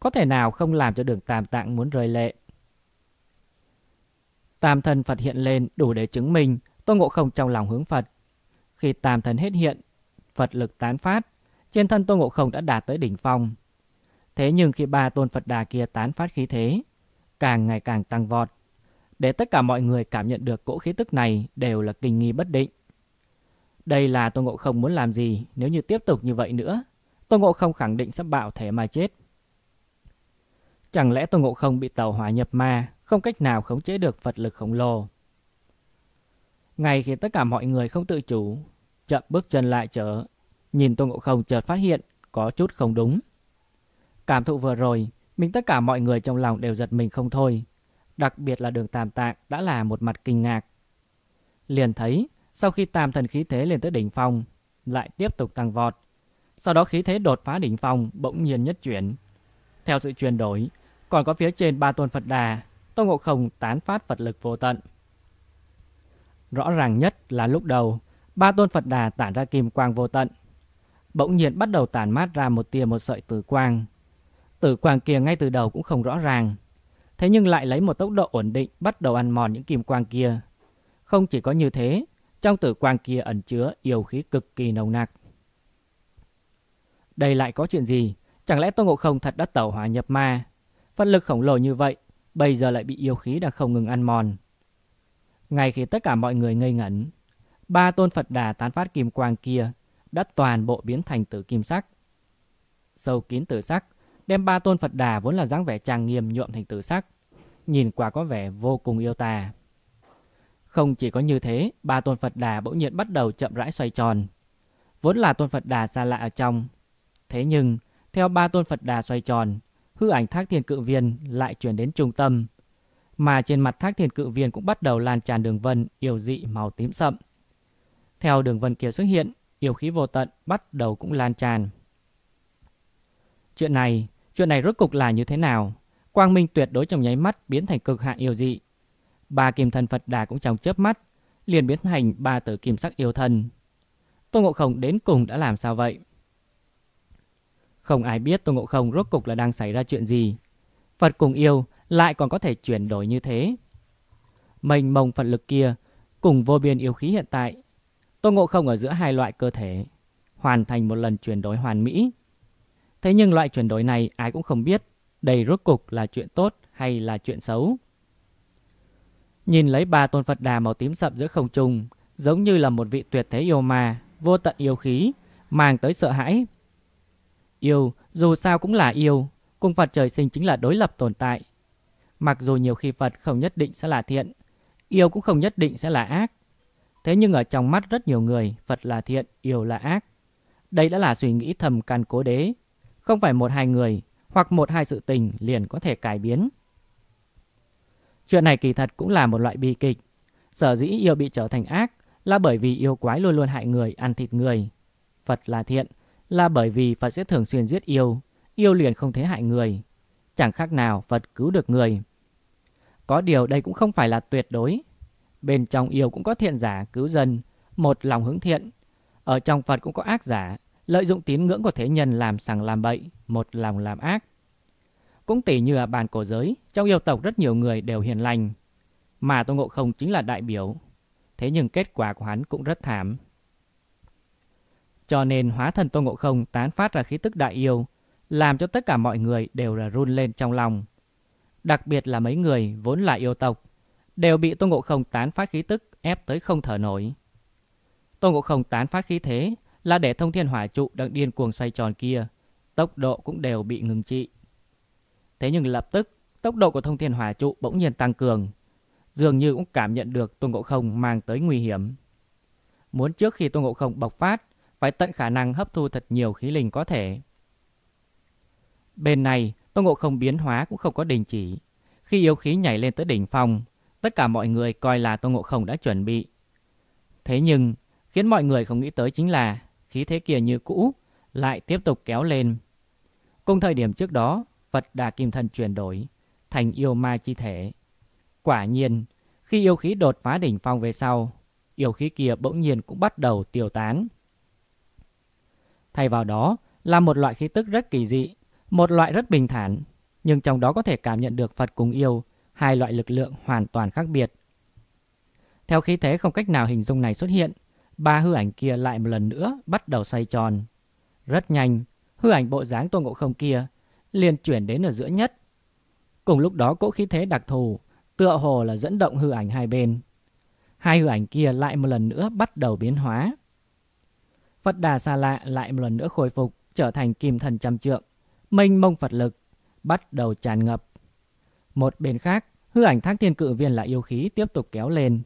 có thể nào không làm cho đường Tam Tạng muốn rơi lệ. Tam thân Phật hiện lên đủ để chứng minh Tôn Ngộ Không trong lòng hướng Phật. Khi tam thân hết hiện, Phật lực tán phát, trên thân Tôn Ngộ Không đã đạt tới đỉnh phong. Thế nhưng khi ba tôn Phật đà kia tán phát khí thế, càng ngày càng tăng vọt, để tất cả mọi người cảm nhận được cỗ khí tức này đều là kinh nghi bất định. Đây là Tôn Ngộ Không muốn làm gì nếu như tiếp tục như vậy nữa, Tôn Ngộ Không khẳng định sẽ bạo thể mà chết. Chẳng lẽ Tôn Ngộ Không bị tàu hỏa nhập ma, không cách nào khống chế được Phật lực khổng lồ? Ngay khi tất cả mọi người không tự chủ, chậm bước chân lại trở, nhìn Tôn Ngộ Không chợt phát hiện có chút không đúng. Cảm thụ vừa rồi, mình tất cả mọi người trong lòng đều giật mình không thôi. Đặc biệt là đường tam tạng đã là một mặt kinh ngạc. Liền thấy, sau khi tam thần khí thế lên tới đỉnh phong, lại tiếp tục tăng vọt. Sau đó khí thế đột phá đỉnh phong bỗng nhiên nhất chuyển. Theo sự chuyển đổi, còn có phía trên ba tôn Phật Đà, Tôn Ngộ Không tán phát Phật lực vô tận. Rõ ràng nhất là lúc đầu, ba tôn Phật Đà tản ra kim quang vô tận. Bỗng nhiên bắt đầu tản mát ra một tia một sợi tử quang. Tử quang kia ngay từ đầu cũng không rõ ràng. Thế nhưng lại lấy một tốc độ ổn định bắt đầu ăn mòn những kim quang kia. Không chỉ có như thế, trong tử quang kia ẩn chứa yêu khí cực kỳ nồng nặc. Đây lại có chuyện gì? Chẳng lẽ Tôn Ngộ Không thật đã tẩu hỏa nhập ma? Phật lực khổng lồ như vậy, bây giờ lại bị yêu khí đang không ngừng ăn mòn. Ngay khi tất cả mọi người ngây ngẩn, ba tôn Phật đà tán phát kim quang kia đã toàn bộ biến thành tử kim sắc. Sâu kín tử sắc, đem ba tôn Phật đà vốn là dáng vẻ trang nghiêm nhuộm thành tử sắc, nhìn qua có vẻ vô cùng yêu tà. Không chỉ có như thế, ba tôn Phật đà bỗng nhiên bắt đầu chậm rãi xoay tròn. Vốn là tôn Phật đà xa lạ ở trong. Thế nhưng, theo ba tôn Phật đà xoay tròn, hư ảnh thác thiên cự viên lại chuyển đến trung tâm. Mà trên mặt thác thiên cự viên cũng bắt đầu lan tràn đường vân yêu dị màu tím sậm. Theo đường vân kia xuất hiện, yêu khí vô tận bắt đầu cũng lan tràn. Chuyện này, chuyện này rốt cục là như thế nào? Quang minh tuyệt đối trong nháy mắt biến thành cực hạn yêu dị. Ba kim thần Phật Đà cũng trong chớp mắt, liền biến thành ba tử kim sắc yêu thân. Tô Ngộ Không đến cùng đã làm sao vậy? Không ai biết Tô Ngộ Không rốt cục là đang xảy ra chuyện gì. Phật cùng yêu lại còn có thể chuyển đổi như thế. Mênh mông Phật lực kia cùng vô biên yêu khí hiện tại. Tô Ngộ Không ở giữa hai loại cơ thể, hoàn thành một lần chuyển đổi hoàn mỹ. Thế nhưng loại chuyển đổi này ai cũng không biết đây rốt cục là chuyện tốt hay là chuyện xấu. Nhìn lấy ba tôn Phật đà màu tím sậm giữa không trung, giống như là một vị tuyệt thế yêu ma, vô tận yêu khí, mang tới sợ hãi. Yêu, dù sao cũng là yêu, cùng Phật trời sinh chính là đối lập tồn tại. Mặc dù nhiều khi Phật không nhất định sẽ là thiện, yêu cũng không nhất định sẽ là ác. Thế nhưng ở trong mắt rất nhiều người, Phật là thiện, yêu là ác. Đây đã là suy nghĩ thầm căn cố đế. Không phải một hai người, hoặc một hai sự tình liền có thể cải biến. Chuyện này kỳ thật cũng là một loại bi kịch. Sở dĩ yêu bị trở thành ác là bởi vì yêu quái luôn luôn hại người, ăn thịt người. Phật là thiện là bởi vì Phật sẽ thường xuyên giết yêu, yêu liền không thể hại người. Chẳng khác nào Phật cứu được người. Có điều đây cũng không phải là tuyệt đối. Bên trong yêu cũng có thiện giả cứu dân, một lòng hướng thiện. Ở trong Phật cũng có ác giả, lợi dụng tín ngưỡng của thế nhân làm sằng làm bậy, một lòng làm ác. Cũng tỉ như ở bàn cổ giới, trong yêu tộc rất nhiều người đều hiền lành. Mà Tô Ngộ Không chính là đại biểu. Thế nhưng kết quả của hắn cũng rất thảm. Cho nên hóa thần Tôn Ngộ Không tán phát ra khí tức đại yêu, làm cho tất cả mọi người đều là run lên trong lòng. Đặc biệt là mấy người vốn là yêu tộc, đều bị Tôn Ngộ Không tán phát khí tức ép tới không thở nổi. Tôn Ngộ Không tán phát khí thế là để thông thiên hỏa trụ đang điên cuồng xoay tròn kia, tốc độ cũng đều bị ngừng trị. Thế nhưng lập tức, tốc độ của thông thiên hỏa trụ bỗng nhiên tăng cường. Dường như cũng cảm nhận được Tôn Ngộ Không mang tới nguy hiểm. Muốn trước khi Tôn Ngộ Không bộc phát, phải tận khả năng hấp thu thật nhiều khí linh có thể. Bên này, Tôn Ngộ Không biến hóa cũng không có đình chỉ. Khi yêu khí nhảy lên tới đỉnh phong, tất cả mọi người coi là Tôn Ngộ Không đã chuẩn bị. Thế nhưng, khiến mọi người không nghĩ tới chính là khí thế kia như cũ lại tiếp tục kéo lên. Cùng thời điểm trước đó, Phật Đà Kim Thân chuyển đổi thành yêu ma chi thể. Quả nhiên, khi yêu khí đột phá đỉnh phong về sau, yêu khí kia bỗng nhiên cũng bắt đầu tiêu tán. Thay vào đó là một loại khí tức rất kỳ dị, một loại rất bình thản, nhưng trong đó có thể cảm nhận được Phật cùng yêu, hai loại lực lượng hoàn toàn khác biệt. Theo khí thế không cách nào hình dung này xuất hiện, ba hư ảnh kia lại một lần nữa bắt đầu xoay tròn. Rất nhanh, hư ảnh bộ dáng Tôn Ngộ Không kia liền chuyển đến ở giữa nhất. Cùng lúc đó cỗ khí thế đặc thù, tựa hồ là dẫn động hư ảnh hai bên. Hai hư ảnh kia lại một lần nữa bắt đầu biến hóa. Phật Đà Sa Lạ lại một lần nữa khôi phục, trở thành kim thần trăm trượng, mênh mông Phật lực, bắt đầu tràn ngập. Một bên khác, hư ảnh thác thiên cự viên là yêu khí tiếp tục kéo lên.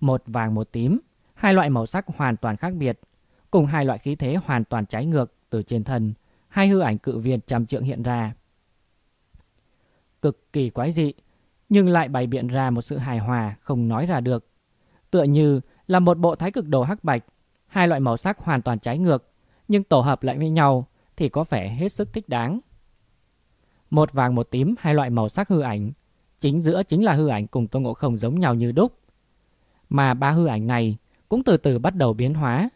Một vàng một tím, hai loại màu sắc hoàn toàn khác biệt, cùng hai loại khí thế hoàn toàn trái ngược từ trên thân, hai hư ảnh cự viên trăm trượng hiện ra. Cực kỳ quái dị, nhưng lại bày biện ra một sự hài hòa không nói ra được. Tựa như là một bộ thái cực đồ hắc bạch, hai loại màu sắc hoàn toàn trái ngược, nhưng tổ hợp lại với nhau thì có vẻ hết sức thích đáng. Một vàng một tím hai loại màu sắc hư ảnh, chính giữa chính là hư ảnh cùng Tôn Ngộ Không giống nhau như đúc. Mà ba hư ảnh này cũng từ từ bắt đầu biến hóa.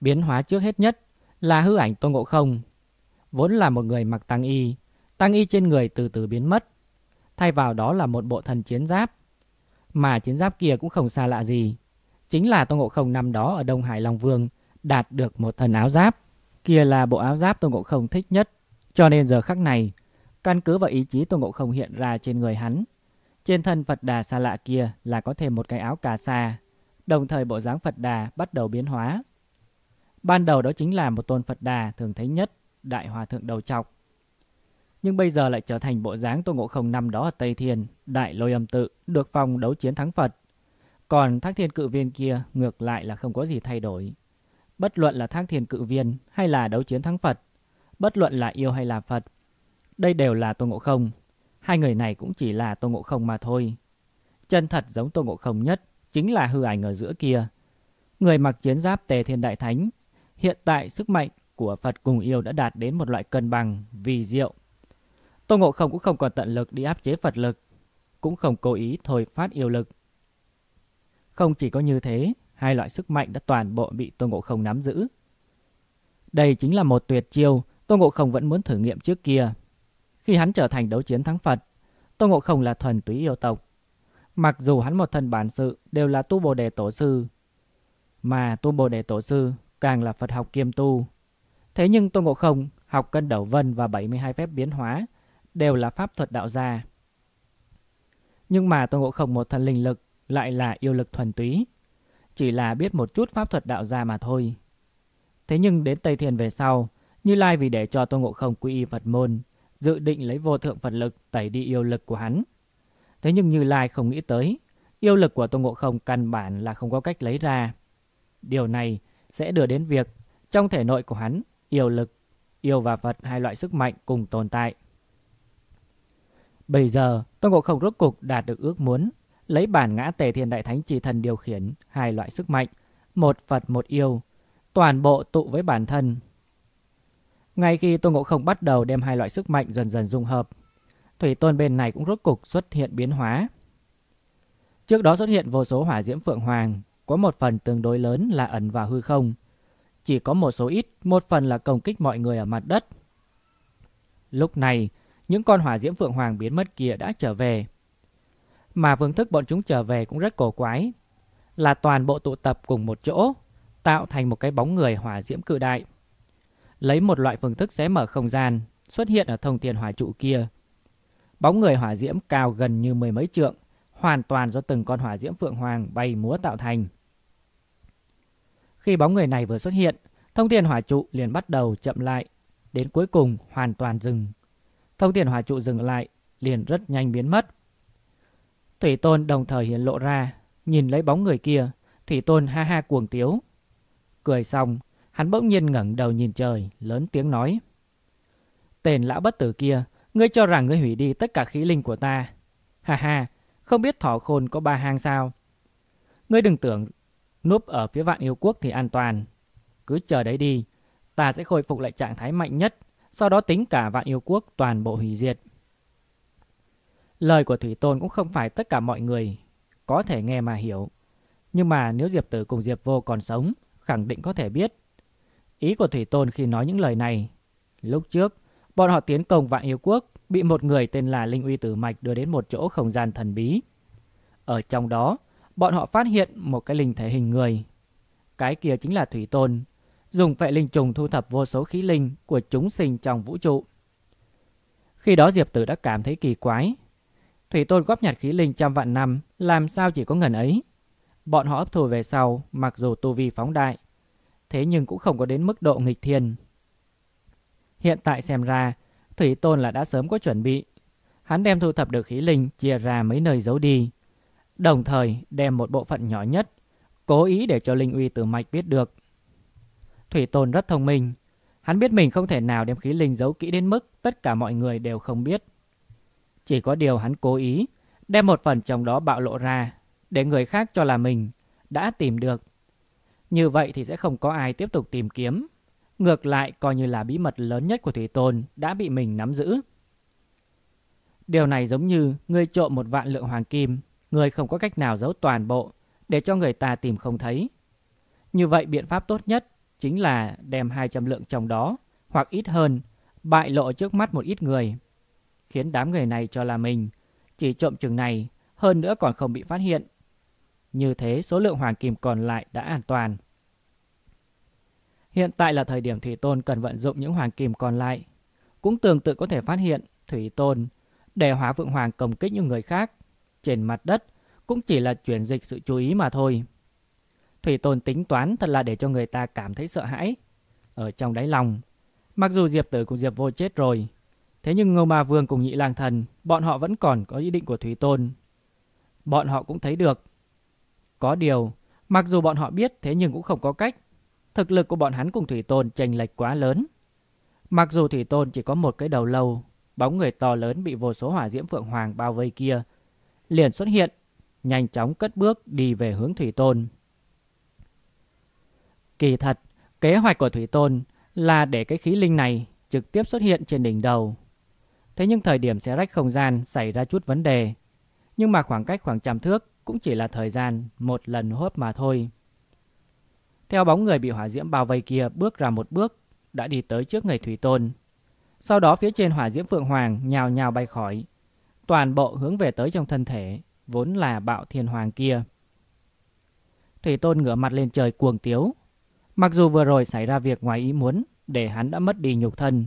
Biến hóa trước hết nhất là hư ảnh Tôn Ngộ Không, vốn là một người mặc tăng y, tăng y trên người từ từ biến mất, thay vào đó là một bộ thần chiến giáp. Mà chiến giáp kia cũng không xa lạ gì, chính là Tôn Ngộ Không năm đó ở Đông Hải Long Vương đạt được một thần áo giáp. Kia là bộ áo giáp Tôn Ngộ Không thích nhất, cho nên giờ khắc này, căn cứ vào ý chí Tôn Ngộ Không hiện ra trên người hắn, trên thân Phật Đà xa lạ kia là có thêm một cái áo cà sa, đồng thời bộ dáng Phật Đà bắt đầu biến hóa. Ban đầu đó chính là một tôn Phật Đà thường thấy nhất, Đại Hòa Thượng đầu trọc. Nhưng bây giờ lại trở thành bộ dáng Tôn Ngộ Không năm đó ở Tây Thiên, Đại Lôi Âm Tự, được phòng đấu chiến thắng Phật. Còn Thác Thiên Cự Viên kia ngược lại là không có gì thay đổi. Bất luận là Thác Thiên Cự Viên hay là đấu chiến thắng Phật, bất luận là yêu hay là Phật, đây đều là Tô Ngộ Không. Hai người này cũng chỉ là Tô Ngộ Không mà thôi. Chân thật giống Tô Ngộ Không nhất chính là hư ảnh ở giữa kia. Người mặc chiến giáp Tề Thiên Đại Thánh, hiện tại sức mạnh của Phật cùng yêu đã đạt đến một loại cân bằng vì diệu. Tô Ngộ Không cũng không còn tận lực đi áp chế Phật lực, cũng không cố ý thôi phát yêu lực. Không chỉ có như thế, hai loại sức mạnh đã toàn bộ bị Tôn Ngộ Không nắm giữ. Đây chính là một tuyệt chiêu Tôn Ngộ Không vẫn muốn thử nghiệm trước kia. Khi hắn trở thành đấu chiến thắng Phật, Tôn Ngộ Không là thuần túy yêu tộc. Mặc dù hắn một thân bản sự đều là tu Bồ Đề Tổ Sư, mà tu Bồ Đề Tổ Sư càng là Phật học kiêm tu. Thế nhưng Tôn Ngộ Không học cân đầu vân và 72 phép biến hóa đều là pháp thuật đạo gia. Nhưng mà Tôn Ngộ Không một thân linh lực lại là yêu lực thuần túy, chỉ là biết một chút pháp thuật đạo gia mà thôi. Thế nhưng đến Tây Thiên về sau, Như Lai vì để cho Tôn Ngộ Không quy y Phật môn, dự định lấy vô thượng Phật lực tẩy đi yêu lực của hắn. Thế nhưng Như Lai không nghĩ tới, yêu lực của Tôn Ngộ Không căn bản là không có cách lấy ra. Điều này sẽ đưa đến việc trong thể nội của hắn, yêu lực, yêu và Phật hai loại sức mạnh cùng tồn tại. Bây giờ, Tôn Ngộ Không rốt cục đạt được ước muốn, lấy bản ngã Tề Thiên Đại Thánh Chỉ Thần điều khiển hai loại sức mạnh, một Phật một yêu, toàn bộ tụ với bản thân. Ngay khi Tôn Ngộ Không bắt đầu đem hai loại sức mạnh dần dần dung hợp, Thủy Tôn bên này cũng rốt cục xuất hiện biến hóa. Trước đó xuất hiện vô số hỏa diễm phượng hoàng, có một phần tương đối lớn là ẩn vào hư không. Chỉ có một số ít, một phần là công kích mọi người ở mặt đất. Lúc này, những con hỏa diễm phượng hoàng biến mất kia đã trở về. Mà phương thức bọn chúng trở về cũng rất cổ quái. Là toàn bộ tụ tập cùng một chỗ, tạo thành một cái bóng người hỏa diễm cự đại. Lấy một loại phương thức xé mở không gian, xuất hiện ở thông tiền hỏa trụ kia. Bóng người hỏa diễm cao gần như mười mấy trượng, hoàn toàn do từng con hỏa diễm phượng hoàng bay múa tạo thành. Khi bóng người này vừa xuất hiện, thông tiền hỏa trụ liền bắt đầu chậm lại, đến cuối cùng hoàn toàn dừng. Thông tiền hỏa trụ dừng lại, liền rất nhanh biến mất. Thủy Tôn đồng thời hiện lộ ra, nhìn lấy bóng người kia, Thủy Tôn ha ha cuồng tiếu. Cười xong, hắn bỗng nhiên ngẩng đầu nhìn trời, lớn tiếng nói. Tên lão bất tử kia, ngươi cho rằng ngươi hủy đi tất cả khí linh của ta, Ha ha, không biết thỏ khôn có ba hang sao? Ngươi đừng tưởng núp ở phía vạn yêu quốc thì an toàn. Cứ chờ đấy đi, ta sẽ khôi phục lại trạng thái mạnh nhất, sau đó tính cả vạn yêu quốc toàn bộ hủy diệt. Lời của Thủy Tôn cũng không phải tất cả mọi người có thể nghe mà hiểu. Nhưng mà nếu Diệp Tử cùng Diệp Vô còn sống, khẳng định có thể biết. Ý của Thủy Tôn khi nói những lời này, lúc trước, bọn họ tiến công vạn yêu quốc, bị một người tên là Linh Uy Tử Mạch đưa đến một chỗ không gian thần bí. Ở trong đó, bọn họ phát hiện một cái linh thể hình người. Cái kia chính là Thủy Tôn, dùng vệ linh trùng thu thập vô số khí linh của chúng sinh trong vũ trụ. Khi đó Diệp Tử đã cảm thấy kỳ quái. Thủy Tôn góp nhặt khí linh trăm vạn năm, làm sao chỉ có ngần ấy? Bọn họ ấp thù về sau, mặc dù tu vi phóng đại, thế nhưng cũng không có đến mức độ nghịch thiên. Hiện tại xem ra, Thủy Tôn là đã sớm có chuẩn bị. Hắn đem thu thập được khí linh chia ra mấy nơi giấu đi, đồng thời đem một bộ phận nhỏ nhất, cố ý để cho Linh Uy Tử Mạch biết được. Thủy Tôn rất thông minh, hắn biết mình không thể nào đem khí linh giấu kỹ đến mức tất cả mọi người đều không biết. Chỉ có điều hắn cố ý đem một phần trong đó bạo lộ ra để người khác cho là mình đã tìm được. Như vậy thì sẽ không có ai tiếp tục tìm kiếm. Ngược lại coi như là bí mật lớn nhất của Thủy Tôn đã bị mình nắm giữ. Điều này giống như người trộm một vạn lượng hoàng kim, người không có cách nào giấu toàn bộ để cho người ta tìm không thấy. Như vậy biện pháp tốt nhất chính là đem 200 lượng trong đó hoặc ít hơn bại lộ trước mắt một ít người, khiến đám người này cho là mình chỉ trộm chừng này, hơn nữa còn không bị phát hiện. Như thế số lượng hoàng kim còn lại đã an toàn. Hiện tại là thời điểm Thủy Tôn cần vận dụng những hoàng kim còn lại. Cũng tương tự có thể phát hiện Thủy Tôn để hóa vượng hoàng công kích những người khác. Trên mặt đất cũng chỉ là chuyển dịch sự chú ý mà thôi. Thủy Tôn tính toán thật là để cho người ta cảm thấy sợ hãi. Ở trong đáy lòng, mặc dù Diệp Tử cùng Diệp Vô chết rồi, thế nhưng Ngô Ma Vương cùng Nhị Lang Thần, bọn họ vẫn còn có ý định của Thủy Tôn. Bọn họ cũng thấy được. Có điều, mặc dù bọn họ biết thế nhưng cũng không có cách. Thực lực của bọn hắn cùng Thủy Tôn chênh lệch quá lớn. Mặc dù Thủy Tôn chỉ có một cái đầu lâu, bóng người to lớn bị vô số hỏa diễm phượng hoàng bao vây kia, liền xuất hiện, nhanh chóng cất bước đi về hướng Thủy Tôn. Kỳ thật, kế hoạch của Thủy Tôn là để cái khí linh này trực tiếp xuất hiện trên đỉnh đầu. Thế nhưng thời điểm xé rách không gian xảy ra chút vấn đề. Nhưng mà khoảng cách khoảng trăm thước cũng chỉ là thời gian một lần hốt mà thôi. Theo bóng người bị hỏa diễm bao vây kia bước ra một bước, đã đi tới trước người Thủy Tôn. Sau đó phía trên hỏa diễm Phượng Hoàng nhào nhào bay khỏi, toàn bộ hướng về tới trong thân thể, vốn là bạo thiên hoàng kia. Thủy Tôn ngửa mặt lên trời cuồng tiếu. Mặc dù vừa rồi xảy ra việc ngoài ý muốn để hắn đã mất đi nhục thân,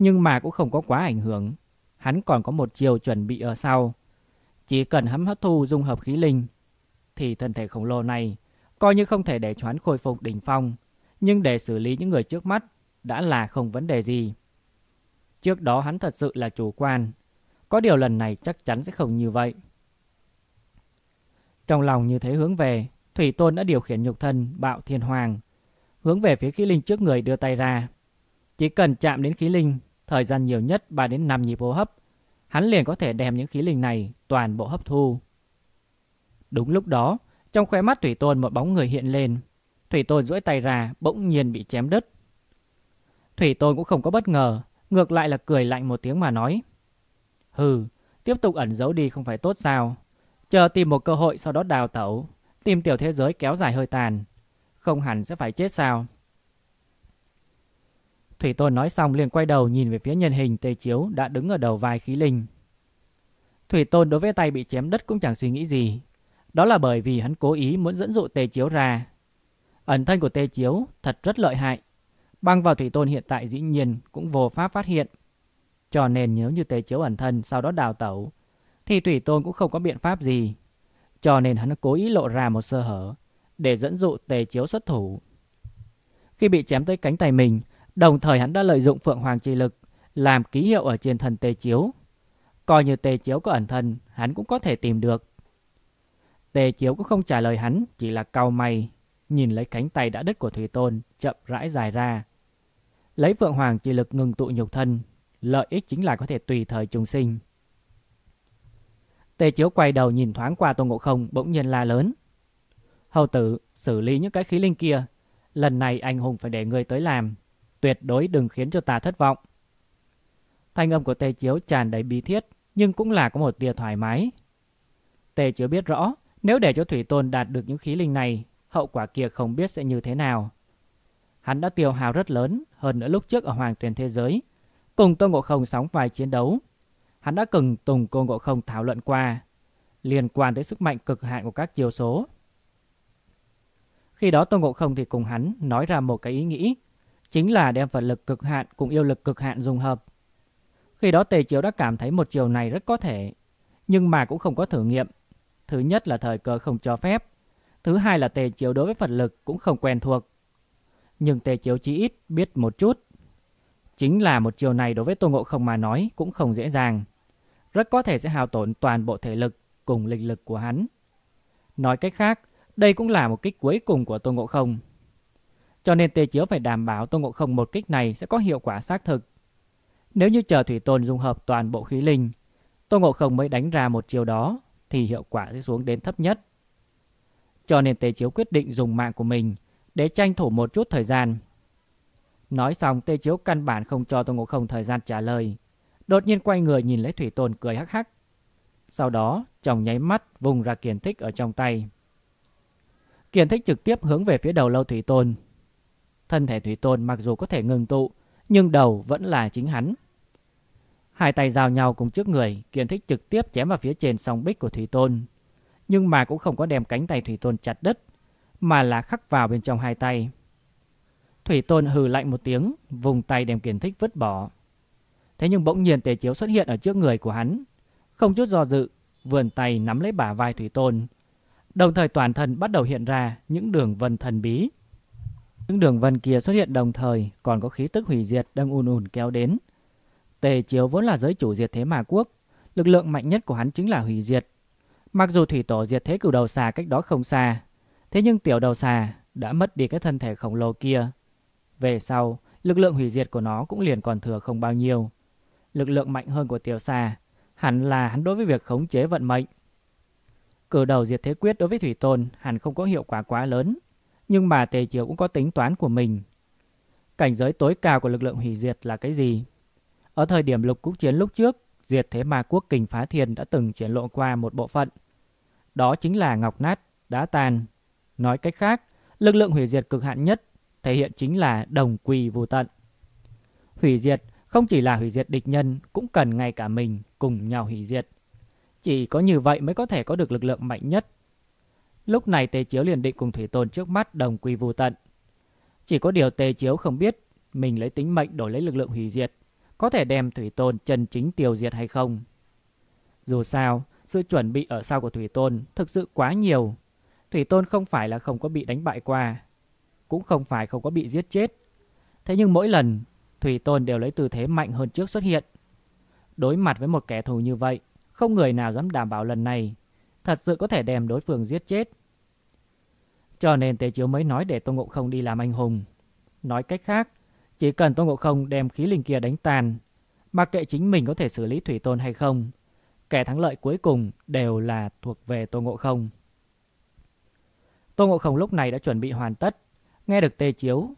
nhưng mà cũng không có quá ảnh hưởng. Hắn còn có một chiều chuẩn bị ở sau. Chỉ cần hắn hấp thu dung hợp khí linh, thì thân thể khổng lồ này coi như không thể để choán khôi phục đỉnh phong, nhưng để xử lý những người trước mắt đã là không vấn đề gì. Trước đó hắn thật sự là chủ quan, có điều lần này chắc chắn sẽ không như vậy. Trong lòng như thế hướng về, Thủy Tôn đã điều khiển nhục thân bạo thiên hoàng, hướng về phía khí linh trước người đưa tay ra. Chỉ cần chạm đến khí linh, thời gian nhiều nhất 3 đến 5 nhịp hô hấp, hắn liền có thể đem những khí linh này toàn bộ hấp thu. Đúng lúc đó, trong khóe mắt Thủy Tôn một bóng người hiện lên. Thủy Tôn duỗi tay ra, bỗng nhiên bị chém đứt. Thủy Tôn cũng không có bất ngờ, ngược lại là cười lạnh một tiếng mà nói. Hừ, tiếp tục ẩn giấu đi không phải tốt sao? Chờ tìm một cơ hội sau đó đào tẩu, tìm tiểu thế giới kéo dài hơi tàn. Không hẳn sẽ phải chết sao? Thủy Tôn nói xong liền quay đầu nhìn về phía nhân hình tê chiếu đã đứng ở đầu vai khí linh. Thủy Tôn đối với tay bị chém đất cũng chẳng suy nghĩ gì, đó là bởi vì hắn cố ý muốn dẫn dụ Tề Chiếu ra. Ẩn thân của Tề Chiếu thật rất lợi hại. Băng vào Thủy Tôn hiện tại dĩ nhiên cũng vô pháp phát hiện. Cho nên nếu như Tề Chiếu ẩn thân sau đó đào tẩu, thì Thủy Tôn cũng không có biện pháp gì. Cho nên hắn cố ý lộ ra một sơ hở để dẫn dụ Tề Chiếu xuất thủ. Khi bị chém tới cánh tay mình, đồng thời hắn đã lợi dụng Phượng Hoàng chi lực làm ký hiệu ở trên thân Tề Chiếu. Coi như Tề Chiếu có ẩn thân, hắn cũng có thể tìm được. Tề Chiếu cũng không trả lời hắn, chỉ là cau mày, nhìn lấy cánh tay đã đứt của Thủy Tôn, chậm rãi dài ra. Lấy Phượng Hoàng chỉ lực ngừng tụ nhục thân, lợi ích chính là có thể tùy thời trùng sinh. Tề Chiếu quay đầu nhìn thoáng qua Tôn Ngộ Không bỗng nhiên la lớn. Hầu tử, xử lý những cái khí linh kia. Lần này anh hùng phải để người tới làm. Tuyệt đối đừng khiến cho ta thất vọng. Thanh âm của Tề Chiếu tràn đầy bí thiết, nhưng cũng là có một tia thoải mái. Tề Chiếu biết rõ, nếu để cho Thủy Tôn đạt được những khí linh này, hậu quả kia không biết sẽ như thế nào. Hắn đã tiêu hào rất lớn hơn nữa lúc trước ở Hoàng Tuyền Thế Giới. Cùng Tôn Ngộ Không sóng vài chiến đấu. Hắn đã từng tùng Cô Ngộ Không thảo luận qua liên quan tới sức mạnh cực hạn của các chiều số. Khi đó Tôn Ngộ Không thì cùng hắn nói ra một cái ý nghĩ, chính là đem vật lực cực hạn cùng yêu lực cực hạn dùng hợp. Khi đó Tề Chiếu đã cảm thấy một chiều này rất có thể, nhưng mà cũng không có thử nghiệm. Thứ nhất là thời cơ không cho phép, thứ hai là Tề Chiếu đối với vật lực cũng không quen thuộc. Nhưng Tề Chiếu chỉ ít biết một chút. Chính là một chiều này đối với Tôn Ngộ Không mà nói cũng không dễ dàng. Rất có thể sẽ hao tổn toàn bộ thể lực cùng linh lực của hắn. Nói cách khác, đây cũng là một kích cuối cùng của Tôn Ngộ Không. Cho nên Tề Chiếu phải đảm bảo Tôn Ngộ Không một kích này sẽ có hiệu quả xác thực. Nếu như chờ Thủy Tôn dung hợp toàn bộ khí linh, Tôn Ngộ Không mới đánh ra một chiều đó, thì hiệu quả sẽ xuống đến thấp nhất. Cho nên Tề Chiếu quyết định dùng mạng của mình để tranh thủ một chút thời gian. Nói xong Tề Chiếu căn bản không cho Tôn Ngộ Không thời gian trả lời. Đột nhiên quay người nhìn lấy Thủy Tôn cười hắc hắc. Sau đó, chồng nháy mắt vùng ra kiền thích ở trong tay. Kiền thích trực tiếp hướng về phía đầu lâu Thủy Tôn. Thân thể Thủy Tôn mặc dù có thể ngừng tụ, nhưng đầu vẫn là chính hắn. Hai tay giao nhau cùng trước người, Kiền thích trực tiếp chém vào phía trên song bích của Thủy Tôn. Nhưng mà cũng không có đem cánh tay Thủy Tôn chặt đứt, mà là khắc vào bên trong hai tay. Thủy Tôn hừ lạnh một tiếng, vùng tay đem Kiền thích vứt bỏ. Thế nhưng bỗng nhiên tề chiếu xuất hiện ở trước người của hắn, không chút do dự, vườn tay nắm lấy bả vai Thủy Tôn. Đồng thời toàn thân bắt đầu hiện ra những đường vân thần bí. Những đường vân kia xuất hiện đồng thời còn có khí tức hủy diệt đang ùn ùn kéo đến. Tề Chiếu vốn là giới chủ diệt thế mà quốc, lực lượng mạnh nhất của hắn chính là hủy diệt. Mặc dù thủy tổ diệt thế cửu đầu xà cách đó không xa, thế nhưng tiểu đầu xà đã mất đi cái thân thể khổng lồ kia. Về sau, lực lượng hủy diệt của nó cũng liền còn thừa không bao nhiêu. Lực lượng mạnh hơn của tiểu xà hẳn là hắn đối với việc khống chế vận mệnh. Cử đầu diệt thế quyết đối với Thủy Tôn hẳn không có hiệu quả quá lớn, nhưng mà Tề Chiếu cũng có tính toán của mình. Cảnh giới tối cao của lực lượng hủy diệt là cái gì? Ở thời điểm lục quốc chiến lúc trước, diệt thế ma quốc kình phá thiên đã từng triển lộ qua một bộ phận. Đó chính là ngọc nát, đá tàn. Nói cách khác, lực lượng hủy diệt cực hạn nhất thể hiện chính là đồng quy vô tận. Hủy diệt không chỉ là hủy diệt địch nhân, cũng cần ngay cả mình cùng nhau hủy diệt. Chỉ có như vậy mới có thể có được lực lượng mạnh nhất. Lúc này Tề Chiếu liền định cùng Thủy Tôn trước mắt đồng quy vô tận. Chỉ có điều Tề Chiếu không biết mình lấy tính mệnh đổi lấy lực lượng hủy diệt, có thể đem Thủy Tôn chân chính tiêu diệt hay không. Dù sao, sự chuẩn bị ở sau của Thủy Tôn thực sự quá nhiều. Thủy Tôn không phải là không có bị đánh bại qua, cũng không phải không có bị giết chết. Thế nhưng mỗi lần Thủy Tôn đều lấy tư thế mạnh hơn trước xuất hiện. Đối mặt với một kẻ thù như vậy, không người nào dám đảm bảo lần này thật sự có thể đem đối phương giết chết. Cho nên Tế Chiếu mới nói để Tôn Ngộ Không đi làm anh hùng. Nói cách khác, chỉ cần Tôn Ngộ Không đem khí linh kia đánh tàn, mặc kệ chính mình có thể xử lý Thủy Tôn hay không, kẻ thắng lợi cuối cùng đều là thuộc về Tôn Ngộ Không. Tôn Ngộ Không lúc này đã chuẩn bị hoàn tất, nghe được Tê Chiếu,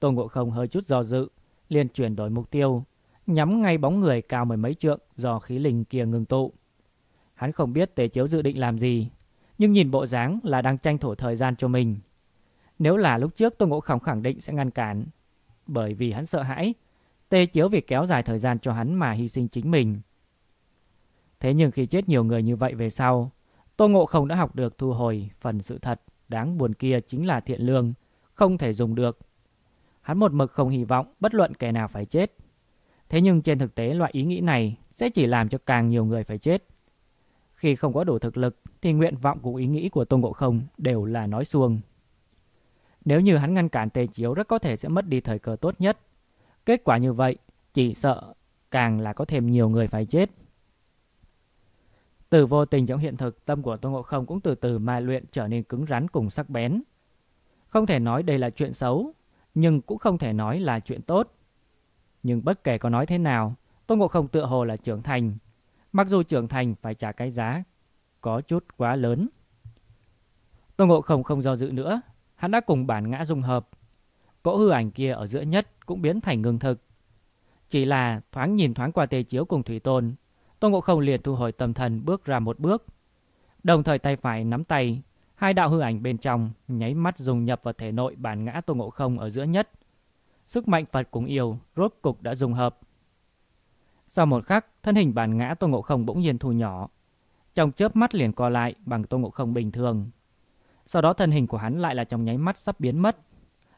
Tôn Ngộ Không hơi chút do dự, liền chuyển đổi mục tiêu, nhắm ngay bóng người cao mười mấy trượng do khí linh kia ngừng tụ. Hắn không biết Tề Chiếu dự định làm gì, nhưng nhìn bộ dáng là đang tranh thủ thời gian cho mình. Nếu là lúc trước Tô Ngộ Không khẳng định sẽ ngăn cản, bởi vì hắn sợ hãi, tê Chiếu việc kéo dài thời gian cho hắn mà hy sinh chính mình. Thế nhưng khi chết nhiều người như vậy về sau, Tô Ngộ Không đã học được thu hồi phần sự thật đáng buồn kia chính là thiện lương, không thể dùng được. Hắn một mực không hy vọng bất luận kẻ nào phải chết. Thế nhưng trên thực tế loại ý nghĩ này sẽ chỉ làm cho càng nhiều người phải chết. Khi không có đủ thực lực thì nguyện vọng cùng ý nghĩ của Tôn Ngộ Không đều là nói xuông. Nếu như hắn ngăn cản Tề Chiếu rất có thể sẽ mất đi thời cơ tốt nhất. Kết quả như vậy chỉ sợ càng là có thêm nhiều người phải chết. Từ vô tình trong hiện thực, tâm của Tôn Ngộ Không cũng từ từ mai luyện trở nên cứng rắn cùng sắc bén. Không thể nói đây là chuyện xấu, nhưng cũng không thể nói là chuyện tốt. Nhưng bất kể có nói thế nào, Tôn Ngộ Không tựa hồ là trưởng thành. Mặc dù trưởng thành phải trả cái giá có chút quá lớn. Tô Ngộ Không không do dự nữa, hắn đã cùng bản ngã dung hợp. Cỗ hư ảnh kia ở giữa nhất cũng biến thành ngưng thực. Chỉ là thoáng nhìn thoáng qua tề chiếu cùng Thủy Tôn, Tô Ngộ Không liền thu hồi tâm thần bước ra một bước. Đồng thời tay phải nắm tay, hai đạo hư ảnh bên trong nháy mắt dùng nhập vào thể nội bản ngã Tô Ngộ Không ở giữa nhất. Sức mạnh Phật cùng yêu rốt cục đã dùng hợp. Sau một khắc, thân hình bản ngã Tô Ngộ Không bỗng nhiên thu nhỏ. Trong chớp mắt liền co lại bằng Tô Ngộ Không bình thường. Sau đó thân hình của hắn lại là trong nháy mắt sắp biến mất.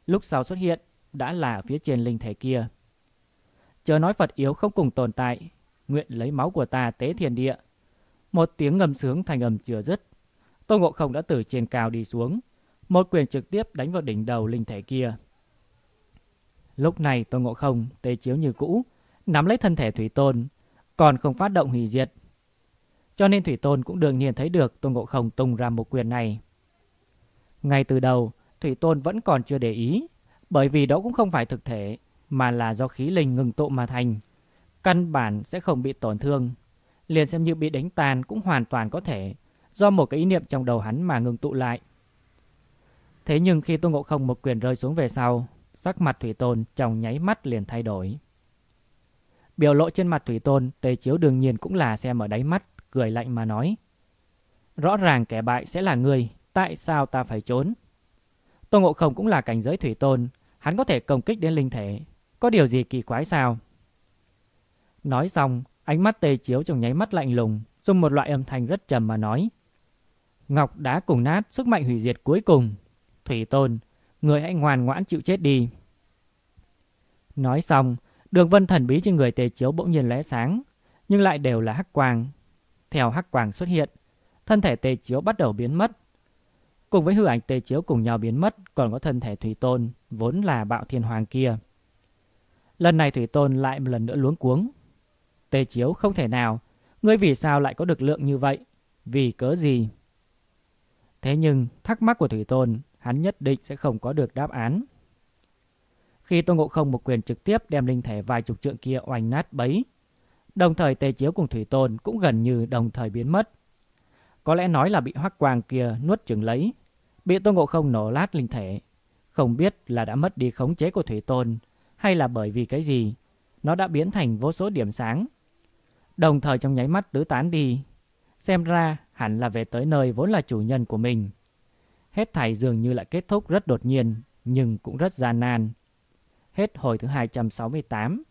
Lúc sau xuất hiện đã là phía trên linh thể kia. Chờ nói Phật yếu không cùng tồn tại, nguyện lấy máu của ta tế thiên địa. Một tiếng ngầm sướng thành âm chưa dứt. Tô Ngộ Không đã từ trên cao đi xuống, một quyền trực tiếp đánh vào đỉnh đầu linh thể kia. Lúc này Tô Ngộ Không tê chiếu như cũ, nắm lấy thân thể Thủy Tôn, còn không phát động hủy diệt. Cho nên Thủy Tôn cũng đương nhiên thấy được Tôn Ngộ Không tung ra một quyền này. Ngay từ đầu, Thủy Tôn vẫn còn chưa để ý, bởi vì đó cũng không phải thực thể, mà là do khí linh ngừng tụ mà thành. Căn bản sẽ không bị tổn thương, liền xem như bị đánh tàn cũng hoàn toàn có thể, do một cái ý niệm trong đầu hắn mà ngừng tụ lại. Thế nhưng khi Tôn Ngộ Không một quyền rơi xuống về sau, sắc mặt Thủy Tôn trong nháy mắt liền thay đổi. Biểu lộ trên mặt Thủy Tôn, Tề Chiếu đương nhiên cũng là xem ở đáy mắt, cười lạnh mà nói. Rõ ràng kẻ bại sẽ là người, tại sao ta phải trốn? Tô Ngộ Không cũng là cảnh giới Thủy Tôn, hắn có thể công kích đến linh thể. Có điều gì kỳ quái sao? Nói xong, ánh mắt Tề Chiếu trong nháy mắt lạnh lùng, dùng một loại âm thanh rất trầm mà nói. Ngọc đá cùng nát, sức mạnh hủy diệt cuối cùng. Thủy Tôn, người hãy ngoan ngoãn chịu chết đi. Nói xong, đường vân thần bí trên người tề chiếu bỗng nhiên lóe sáng, nhưng lại đều là hắc quang. Theo hắc quang xuất hiện, thân thể tề chiếu bắt đầu biến mất. Cùng với hư ảnh tề chiếu cùng nhau biến mất, còn có thân thể thủy tôn, vốn là bạo thiên hoàng kia. Lần này thủy tôn lại một lần nữa luống cuống. Tề chiếu không thể nào, ngươi vì sao lại có được lượng như vậy? Vì cớ gì? Thế nhưng thắc mắc của thủy tôn hắn nhất định sẽ không có được đáp án. Khi Tôn Ngộ Không một quyền trực tiếp đem linh thể vài chục trượng kia oanh nát bấy, đồng thời Tề Chiếu cùng Thủy Tôn cũng gần như đồng thời biến mất. Có lẽ nói là bị hoắc quang kia nuốt chừng lấy, bị Tôn Ngộ Không nổ lát linh thể, không biết là đã mất đi khống chế của Thủy Tôn hay là bởi vì cái gì, nó đã biến thành vô số điểm sáng. Đồng thời trong nháy mắt tứ tán đi, xem ra hẳn là về tới nơi vốn là chủ nhân của mình. Hết thảy dường như lại kết thúc rất đột nhiên, nhưng cũng rất gian nan. Hết hồi thứ 268